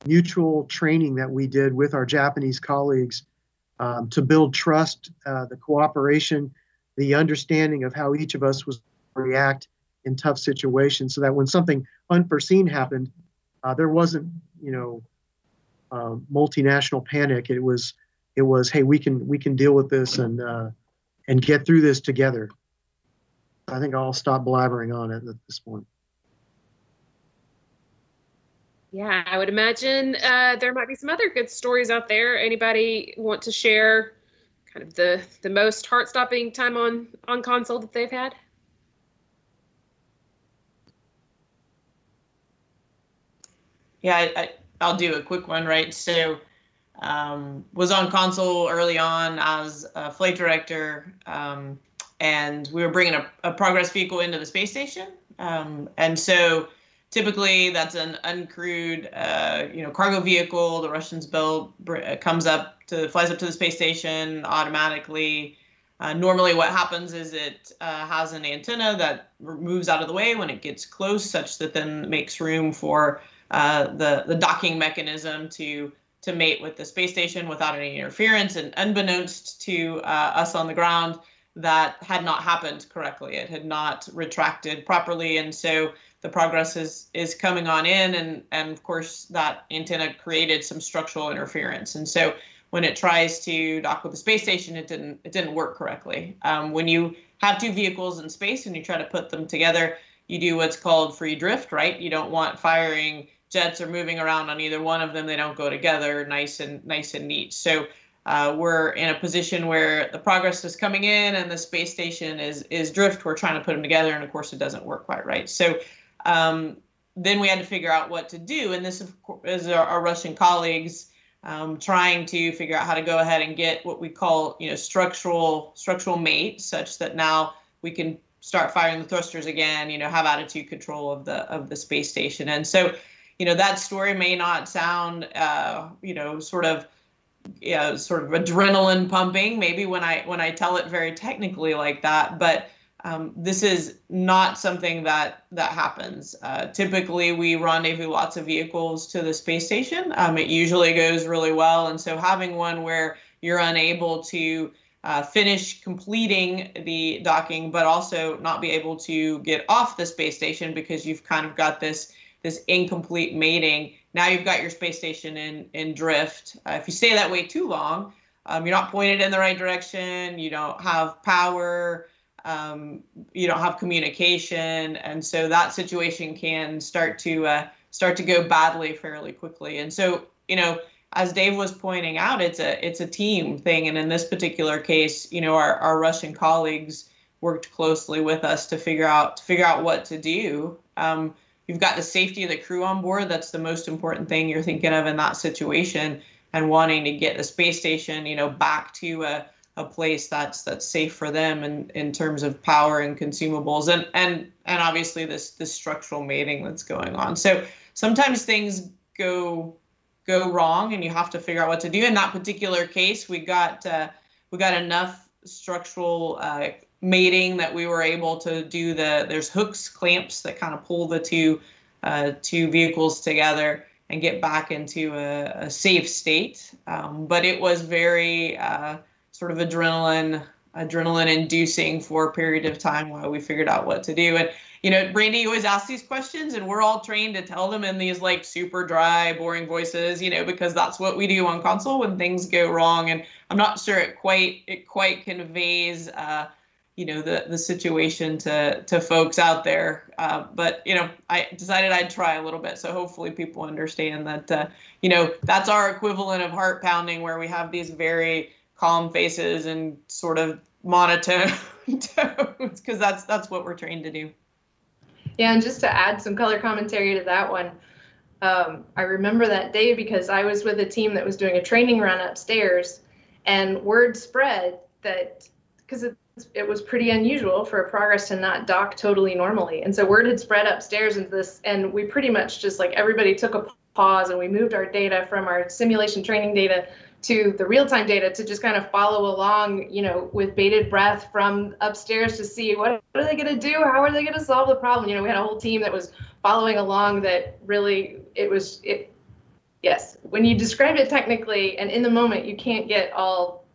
mutual training that we did with our Japanese colleagues um, to build trust, uh, the cooperation, the understanding of how each of us was react in tough situations, so that when something unforeseen happened, uh, there wasn't you know uh, multinational panic. It was it was hey we can we can deal with this and uh, and get through this together. I think I'll stop blabbering on it at this point. Yeah, I would imagine uh, there might be some other good stories out there. Anybody want to share kind of the the most heart-stopping time on on console that they've had? Yeah, I, I'll do a quick one, right? So, um, was on console early on as a flight director, um, and we were bringing a, a, progress vehicle into the space station. Um, and so, typically, that's an uncrewed, uh, you know, cargo vehicle. The Russians build uh, comes up to flies up to the space station automatically. Uh, normally, what happens is it uh, has an antenna that moves out of the way when it gets close, such that then makes room for uh, the the docking mechanism to to mate with the space station without any interference. And unbeknownst to uh, us on the ground, that had not happened correctly. It had not retracted properly, and so the progress is is coming on in, and and of course that antenna created some structural interference, and so when it tries to dock with the space station, it didn't it didn't work correctly. Um, when you have two vehicles in space and you try to put them together, you do what's called free drift, right? You don't want firing jets are moving around on either one of them. They don't go together nice and nice and neat. So uh, we're in a position where the progress is coming in and the space station is is drift. We're trying to put them together, and of course it doesn't work quite right. So um, then we had to figure out what to do, and this is our, our Russian colleagues um, trying to figure out how to go ahead and get what we call you know structural structural mate, such that now we can start firing the thrusters again. You know, have attitude control of the of the space station, and so you know that story may not sound uh, you know sort of yeah, sort of adrenaline pumping, maybe when I when I tell it very technically like that, but um, this is not something that that happens. Uh, typically, we rendezvous lots of vehicles to the space station. Um, it usually goes really well, and so having one where you're unable to uh, finish completing the docking, but also not be able to get off the space station because you've kind of got this this incomplete mating. Now you've got your space station in in drift. Uh, if you stay that way too long, um, you're not pointed in the right direction. You don't have power um, you don't have communication, and so that situation can start to uh, start to go badly fairly quickly. And so, you know, as Dave was pointing out, it's a it's a team thing, and in this particular case, you know, our, our Russian colleagues worked closely with us to figure out to figure out what to do. Um, you've got the safety of the crew on board. That's the most important thing you're thinking of in that situation, and wanting to get the space station, you know, back to a a place that's that's safe for them in, in terms of power and consumables and and and obviously this this structural mating that's going on so sometimes things go go wrong and you have to figure out what to do in that particular case we got uh, we got enough structural uh, mating that we were able to do the there's hooks clamps that kind of pull the two uh, two vehicles together and get back into a, a safe state um, but it was very uh, sort of adrenaline adrenaline inducing for a period of time while we figured out what to do. And you know, Brandi always asks these questions, and we're all trained to tell them in these like super dry, boring voices, you know, because that's what we do on console when things go wrong. And I'm not sure it quite it quite conveys. Uh, you know the the situation to to folks out there uh, but you know i decided i'd try a little bit so hopefully people understand that uh, you know that's our equivalent of heart pounding where we have these very calm faces and sort of monotone *laughs* tones because that's that's what we're trained to do. Yeah, and just to add some color commentary to that one, um, I remember that day because I was with a team that was doing a training run upstairs, and word spread that because it, was pretty unusual for a progress to not dock totally normally, and so word had spread upstairs into this, and we pretty much just like everybody took a pause and we moved our data from our simulation training data to the real-time data to just kind of follow along, you know, with bated breath from upstairs to see what, what are they going to do? How are they going to solve the problem? You know, we had a whole team that was following along that really, it was, it, yes, when you describe it technically and in the moment, you can't get all,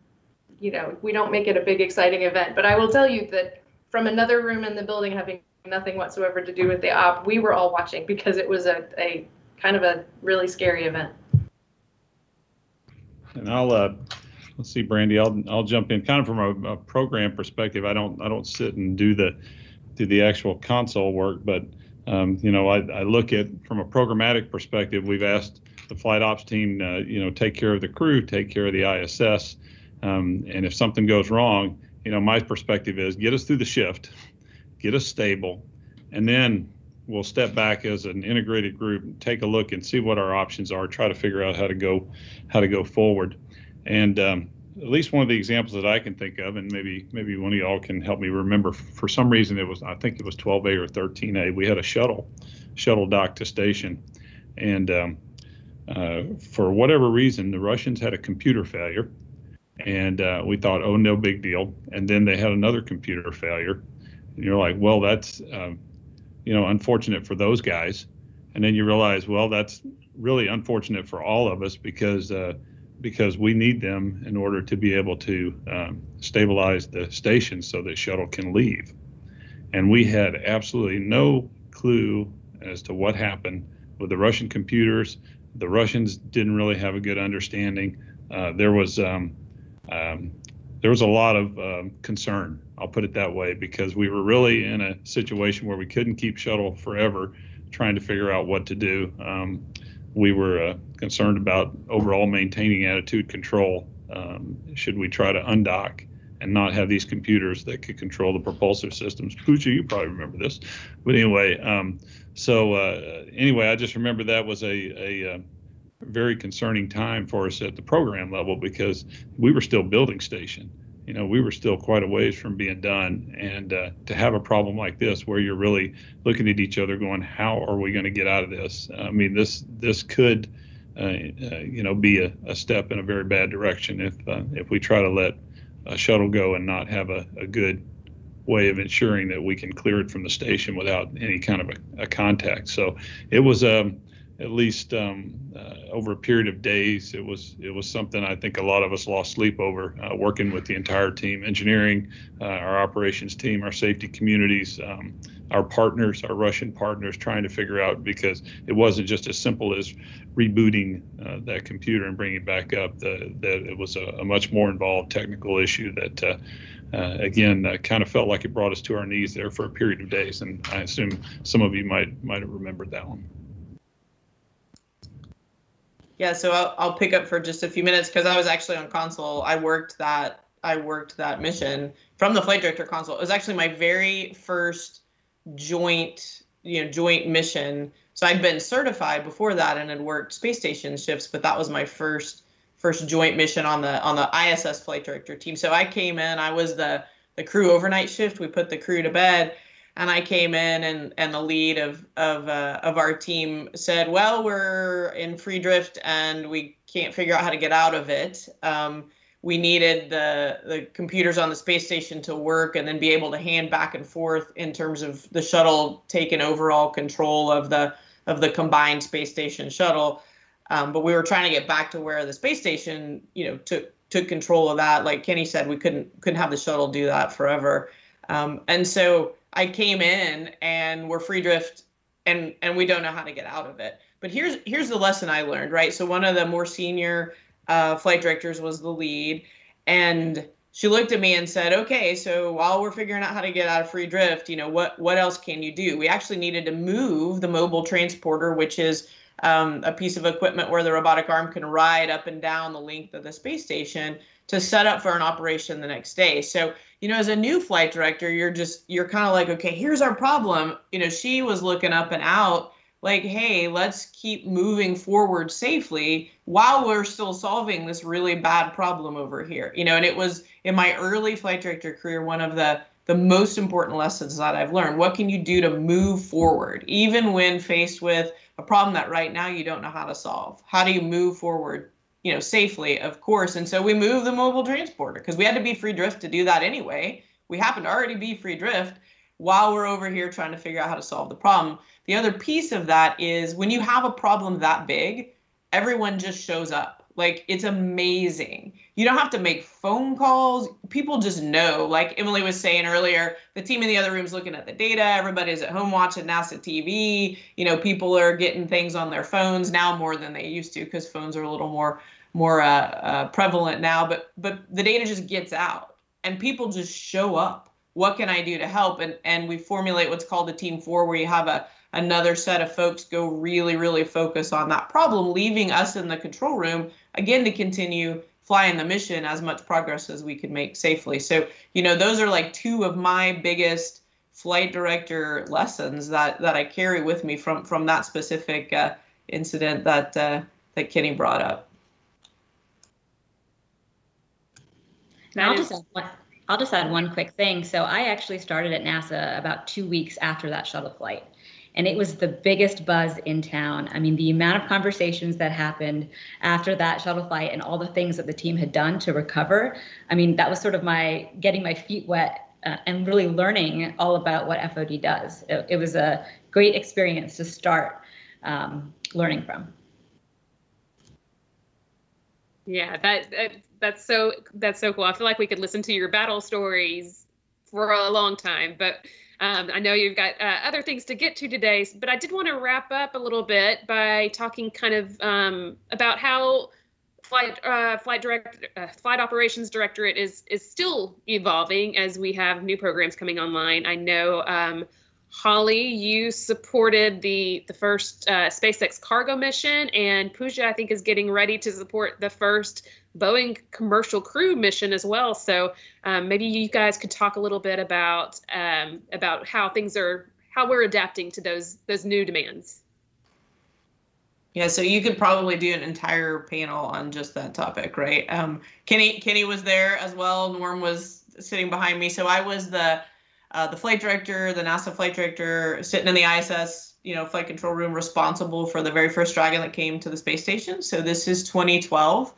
you know, we don't make it a big exciting event. But I will tell you that from another room in the building having nothing whatsoever to do with the op, we were all watching because it was a, a kind of a really scary event. And I'll uh, let's see, Brandi. I'll I'll jump in kind of from a, a, program perspective. I don't I don't sit and do the do the actual console work, but um, you know I, I look at from a programmatic perspective. We've asked the flight ops team, uh, you know, take care of the crew, take care of the ISS, um, and if something goes wrong, you know, my perspective is get us through the shift, get us stable, and then we'll step back as an integrated group, take a look and see what our options are, try to figure out how to go how to go forward. And um, at least one of the examples that I can think of, and maybe maybe one of y'all can help me remember. For some reason, it was I think it was 12A or 13A. We had a shuttle shuttle dock to station, and um, uh, for whatever reason, the Russians had a computer failure, and uh, we thought, oh, no big deal. And then they had another computer failure, and you're like, well, that's um, you know, unfortunate for those guys. And then you realize, well, that's really unfortunate for all of us because uh, because we need them in order to be able to um, stabilize the station so that shuttle can leave. And we had absolutely no clue as to what happened with the Russian computers. The Russians didn't really have a good understanding. Uh, there was um, um, there was a lot of um, concern. I'll put it that way because we were really in a situation where we couldn't keep shuttle forever, trying to figure out what to do. Um, we were uh, concerned about overall maintaining attitude control. Um, should we try to undock and not have these computers that could control the propulsive systems? Pooja, you probably remember this, but anyway. Um, so uh, anyway, I just remember that was a, a, uh, very concerning time for us at the program level because we were still building station. You know, we were still quite a ways from being done. And uh, to have a problem like this, where you're really looking at each other, going, "How are we going to get out of this?" I mean, this this could uh, uh, you know, be a, a, step in a very bad direction if uh, if we try to let a shuttle go and not have a, a, good way of ensuring that we can clear it from the station without any kind of a, a contact. So it was um, at least um, uh, over a period of days. It was it was something I think a lot of us lost sleep over, uh, working with the entire team, engineering, uh, our operations team, our safety communities, um, our partners, our Russian partners, trying to figure out because it wasn't just as simple as rebooting uh, that computer and bringing it back up. That it was a, a, much more involved technical issue that. Uh, uh, again, kind of felt like it brought us to our knees there for a period of days, and I assume some of you might might have remembered that one. Yeah, so I'll, I'll pick up for just a few minutes because I was actually on console. I worked that I worked that mission from the flight director console. It was actually my very first joint, you know, joint mission. So I'd been certified before that and had worked space station shifts, but that was my first first joint mission on the on the ISS flight director team. So I came in, I was the the crew overnight shift. We put the crew to bed and I came in and and the lead of of uh, of our team said, "Well, we're in free drift and we can't figure out how to get out of it. Um, we needed the the computers on the space station to work and then be able to hand back and forth in terms of the shuttle taking overall control of the of the combined space station shuttle. Um, but we were trying to get back to where the space station, you know, took took control of that. Like Kenny said, we couldn't couldn't have the shuttle do that forever. Um, and so I came in and we're free drift and and we don't know how to get out of it. But here's here's the lesson I learned, right? So one of the more senior uh, flight directors was the lead, and she looked at me and said, "Okay, so while we're figuring out how to get out of free drift, you know what what else can you do?" We actually needed to move the mobile transporter, which is um, a piece of equipment where the robotic arm can ride up and down the length of the space station to set up for an operation the next day. So you know, as a new flight director, you're just you're kind of like, okay, here's our problem. You know, she was looking up and out like, hey, let's keep moving forward safely while we're still solving this really bad problem over here. You know, and it was in my early flight director career one of the the most important lessons that I've learned. What can you do to move forward, even when faced with a problem that right now you don't know how to solve? How do you move forward you know, safely, of course. And so we moved the mobile transporter because we had to be free drift to do that anyway. We happen to already be free drift while we're over here trying to figure out how to solve the problem. The other piece of that is when you have a problem that big, everyone just shows up. Like it's amazing. You don't have to make phone calls. People just know. Like Emily was saying earlier, the team in the other room's looking at the data. Everybody's at home watching NASA TV. You know, people are getting things on their phones now more than they used to because phones are a little more more uh, uh, prevalent now. But but the data just gets out, and people just show up. What can I do to help? And and we formulate what's called a team four, where you have a another set of folks go really really focus on that problem, leaving us in the control room again to continue flying the mission as much progress as we could make safely. So you know those are like two of my biggest flight director lessons that that I carry with me from from that specific uh, incident that uh, that Kenny brought up. I'll just, add one, I'll just add one quick thing. So I actually started at NASA about two weeks after that shuttle flight. And it was the biggest buzz in town. I mean, the amount of conversations that happened after that shuttle flight and all the things that the team had done to recover. I mean, that was sort of my getting my feet wet uh, and really learning all about what FOD does. It, it was a great experience to start um, learning from. Yeah, that, that that's so that's so cool. I feel like we could listen to your battle stories for a long time, but um, I know you've got uh, other things to get to today. But I did want to wrap up a little bit by talking kind of um, about how flight uh, flight direct uh, flight operations directorate is is still evolving as we have new programs coming online. I know. Um, Holly, you supported the the first uh, SpaceX cargo mission, and Pooja, I think, is getting ready to support the first Boeing commercial crew mission as well. So um, maybe you guys could talk a little bit about um, about how things are, how we're adapting to those those new demands. Yeah, so you could probably do an entire panel on just that topic, right? Um, Kenny Kenny was there as well. Norm was sitting behind me, so I was the uh, the flight director, the NASA flight director, sitting in the ISS you know, flight control room responsible for the very first Dragon that came to the space station. So this is 2012.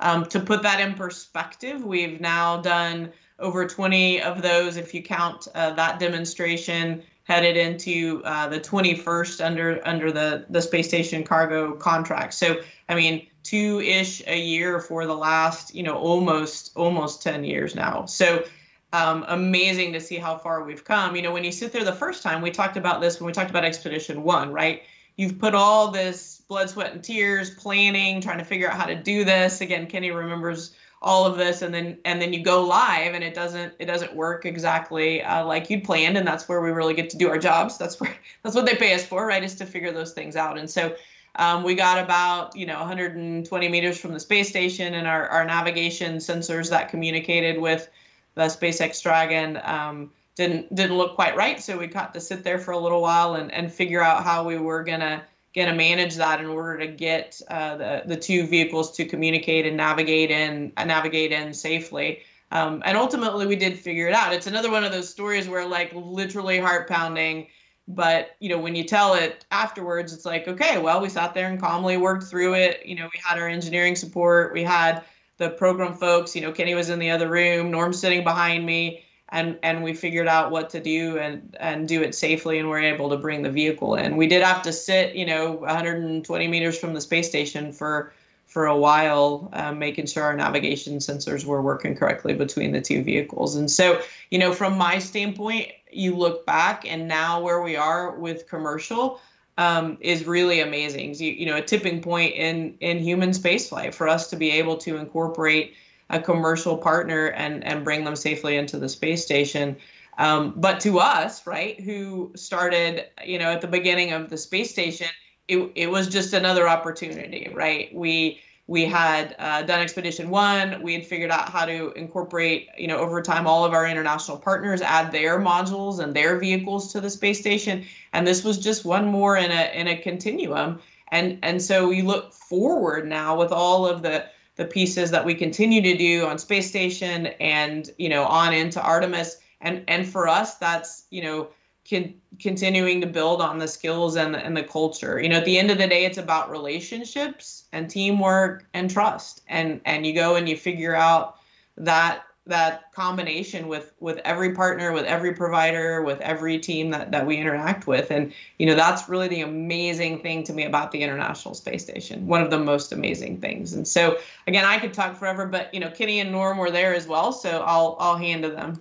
Um, to put that in perspective, we've now done over 20 of those, if you count uh, that demonstration headed into uh, the 21st under under the the space station cargo contract. So I mean, two ish a year for the last you know almost almost 10 years now. So um, amazing to see how far we've come. You know, when you sit there the first time, we talked about this when we talked about Expedition One, right? You've put all this blood, sweat, and tears, planning, trying to figure out how to do this. Again, Kenny remembers all of this and then and then you go live and it doesn't it doesn't work exactly uh, like you'd planned and that's where we really get to do our jobs that's where *laughs* that's what they pay us for right is to figure those things out and so um, we got about you know 120 meters from the space station and our, our navigation sensors that communicated with the SpaceX Dragon um, didn't didn't look quite right so we got to sit there for a little while and, and figure out how we were gonna going to manage that in order to get uh, the the two vehicles to communicate and navigate in uh, navigate in safely. Um, and ultimately, we did figure it out. It's another one of those stories where like literally heart pounding. But you know, when you tell it afterwards, it's like, okay, well, we sat there and calmly worked through it. You know, we had our engineering support, we had the program folks. You know, Kenny was in the other room, Norm sitting behind me and and we figured out what to do and and do it safely and we're able to bring the vehicle in. We did have to sit you know 120 meters from the space station for for a while um, making sure our navigation sensors were working correctly between the two vehicles. And so you know from my standpoint you look back and now where we are with commercial um, is really amazing. You, you know a tipping point in in human spaceflight for us to be able to incorporate a commercial partner and and bring them safely into the space station. Um, but to us, right, who started, you know, at the beginning of the space station, it, it was just another opportunity, right? We we had uh, done expedition one we had figured out how to incorporate you know over time all of our international partners add their modules and their vehicles to the space station and this was just one more in a in a continuum and and so we look forward now with all of the the pieces that we continue to do on space station and you know on into artemis. And and for us that's you know con- continuing to build on the skills and the, and the culture. You know at the end of the day it's about relationships and teamwork and trust. And and you go and you figure out that that combination with with every partner with every provider with every team that that we interact with. And you know that's really the amazing thing to me about the international space station one of the most amazing things. And so again i could talk forever but you know kenny and norm were there as well so i'll i'll hand to them.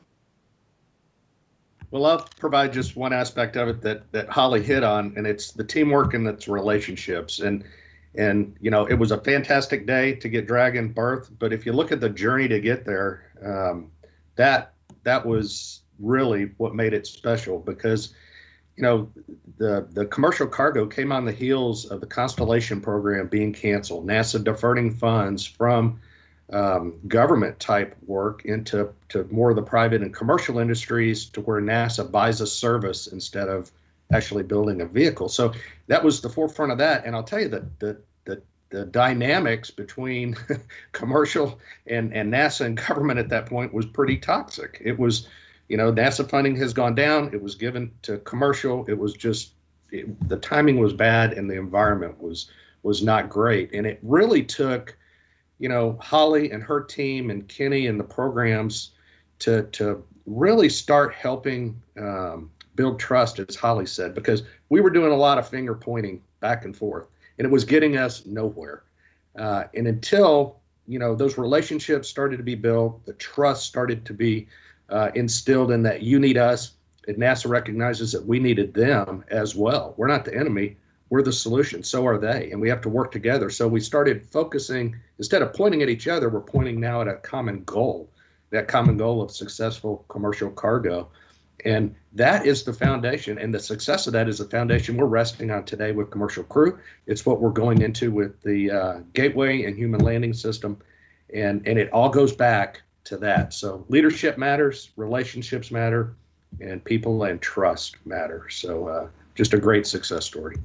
Well i'll provide just one aspect of it that that holly hit on and it's the teamwork and it's relationships. And and you know it was a fantastic day to get dragon berth but if you look at the journey to get there um, that that was really what made it special because you know the the commercial cargo came on the heels of the constellation program being canceled nasa diverting funds from um, government type work into to more of the private and commercial industries to where nasa buys a service instead of actually building a vehicle so that was the forefront of that and i'll tell you that the the the dynamics between *laughs* commercial and, and NASA and government at that point was pretty toxic. It was, you know, NASA funding has gone down. It was given to commercial. It was just it, the timing was bad and the environment was was not great. And it really took, you know, Holly and her team and Kenny and the programs to to really start helping um, build trust, as Holly said, because we were doing a lot of finger pointing back and forth and it was getting us nowhere. Uh, and until you know those relationships started to be built, the trust started to be uh, instilled in that you need us, and NASA recognizes that we needed them as well. We're not the enemy; we're the solution. So are they, and we have to work together. So we started focusing instead of pointing at each other, we're pointing now at a common goal. That common goal of successful commercial cargo. And that is the foundation, and the success of that is the foundation we're resting on today with Commercial Crew. It's what we're going into with the uh, Gateway and Human Landing System, and and it all goes back to that. So leadership matters, relationships matter, and people and trust matter. So uh, just a great success story.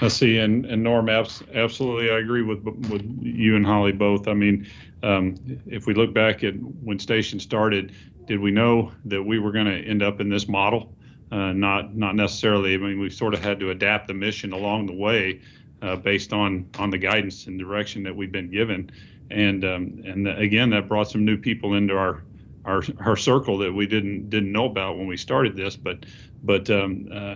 I see, and, and Norm, absolutely, I agree with with you and Holly both. I mean, um, if we look back at when Station started, did we know that we were going to end up in this model? uh, not not necessarily. I mean, we sort of had to adapt the mission along the way uh, based on on the guidance and direction that we've been given. And um, and again, that brought some new people into our our our circle that we didn't didn't know about when we started this. But but um, uh,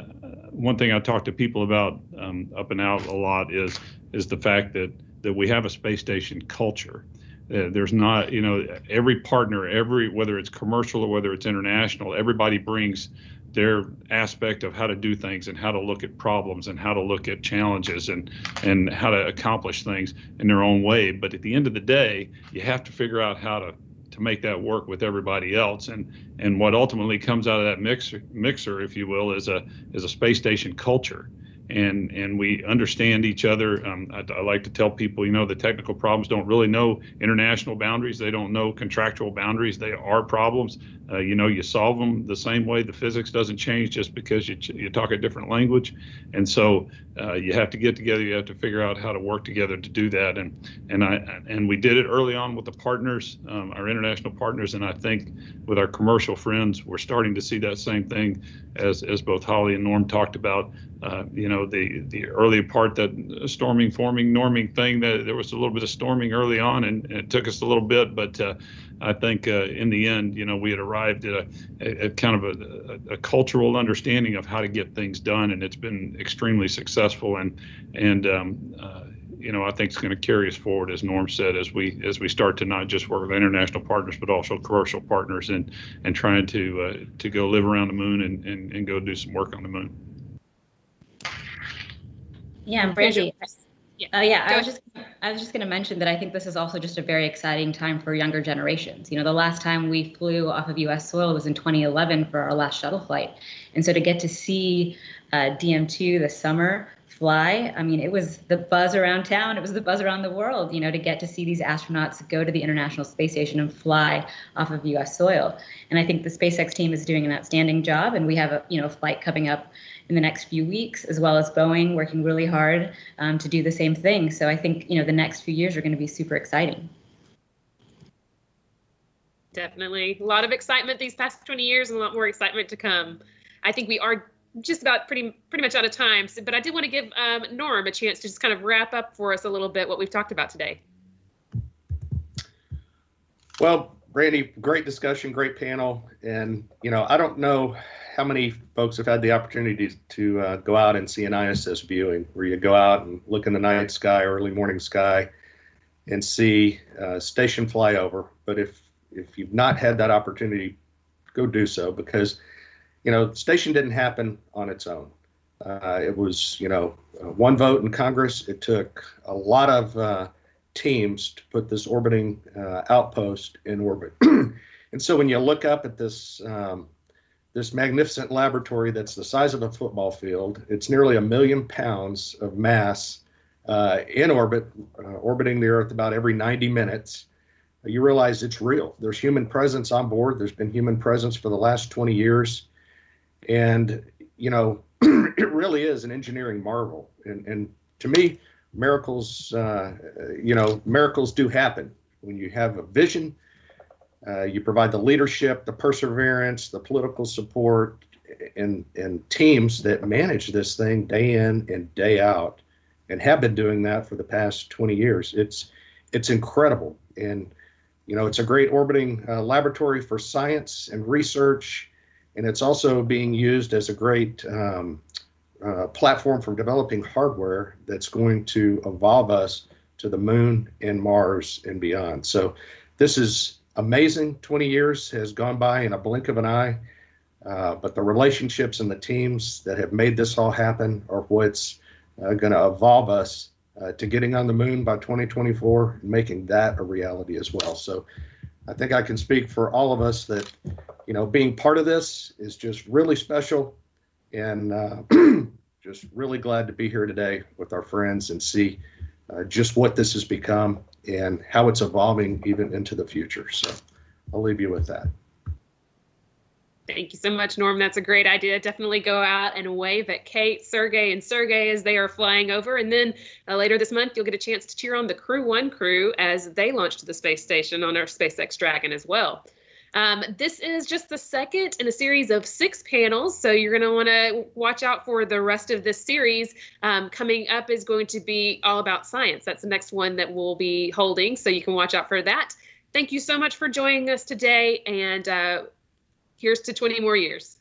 one thing I talk to people about um, up and out a lot is is the fact that that we have a space station culture. Uh, there's not, you know, every partner, every whether it's commercial or whether it's international, everybody brings their aspect of how to do things and how to look at problems and how to look at challenges and and how to accomplish things in their own way. But at the end of the day, you have to figure out how to to make that work with everybody else. And and what ultimately comes out of that mixer mixer, if you will, is a is a space station culture and and we understand each other. Um, I, I, like to tell people, you know, the technical problems don't really know international boundaries. They don't know contractual boundaries. They are problems. Uh, you know, you solve them the same way. The physics doesn't change just because you you talk a different language, and so uh, you have to get together. You have to figure out how to work together to do that. And and I and we did it early on with the partners, um, our international partners, and I think with our commercial friends, we're starting to see that same thing as as both Holly and Norm talked about. Uh, you know, the the early part that storming, forming, norming thing that there was a little bit of storming early on, and, and it took us a little bit, but uh, I think uh, in the end, you know, we had arrived at a, a, a kind of a, a, cultural understanding of how to get things done, and it's been extremely successful. And and um, uh, you know, I think it's going to carry us forward, as Norm said, as we as we start to not just work with international partners, but also commercial partners, and and trying to uh, to go live around the moon and, and and go do some work on the moon. Yeah, and Brandi. Yeah, uh, yeah I was just I was just going to mention that I think this is also just a very exciting time for younger generations. You know, the last time we flew off of U.S. soil was in 2011 for our last shuttle flight, and so to get to see uh, DM2 this summer fly, I mean, it was the buzz around town. It was the buzz around the world. You know, to get to see these astronauts go to the International Space Station and fly off of U.S. soil. And I think the SpaceX team is doing an outstanding job, and we have a you know flight coming up in the next few weeks, as well as Boeing working really hard um, to do the same thing. So I think you know the next few years are going to be super exciting. Definitely, a lot of excitement these past 20 years, and a lot more excitement to come. I think we are just about pretty pretty much out of time. So, but I did want to give um, Norm a chance to just kind of wrap up for us a little bit what we've talked about today. Well, Brandi, great discussion, great panel, and you know I don't know how many folks have had the opportunity to uh, go out and see an ISS viewing, where you go out and look in the night sky, early morning sky, and see uh, station flyover? But if if you've not had that opportunity, go do so because you know station didn't happen on its own. Uh, it was you know one vote in Congress. It took a lot of uh, teams to put this orbiting uh, outpost in orbit. *clears throat* and so when you look up at this um, this magnificent laboratory that's the size of a football field. It's nearly a million pounds of mass uh, in orbit, uh, orbiting the Earth about every 90 minutes. You realize it's real. There's human presence on board. There's been human presence for the last 20 years. And, you know, *clears throat* it really is an engineering marvel. And, and to me, miracles, uh, you know, miracles do happen when you have a vision uh, you provide the leadership, the perseverance, the political support, and and teams that manage this thing day in and day out, and have been doing that for the past 20 years. It's it's incredible, and you know it's a great orbiting uh, laboratory for science and research, and it's also being used as a great um, uh, platform for developing hardware that's going to evolve us to the moon and Mars and beyond. So this is amazing. 20 years has gone by in a blink of an eye. Uh, but the relationships and the teams that have made this all happen are what's uh, going to evolve us uh, to getting on the moon by 2024 and making that a reality as well. So I think I can speak for all of us that, you know, being part of this is just really special and uh, *clears throat* just really glad to be here today with our friends and see uh, just what this has become and how it's evolving even into the future. So I'll leave you with that. Thank you so much, Norm. That's a great idea. Definitely go out and wave at Kate, Sergey, and Sergey as they are flying over. And then uh, later this month, you'll get a chance to cheer on the Crew One crew as they launch to the space station on our SpaceX Dragon as well. Um, this is just the second in a series of six panels, so you're going to want to watch out for the rest of this series. Um, coming up is going to be all about science. That's the next one that we'll be holding, so you can watch out for that. Thank you so much for joining us today, and uh, here's to 20 more years.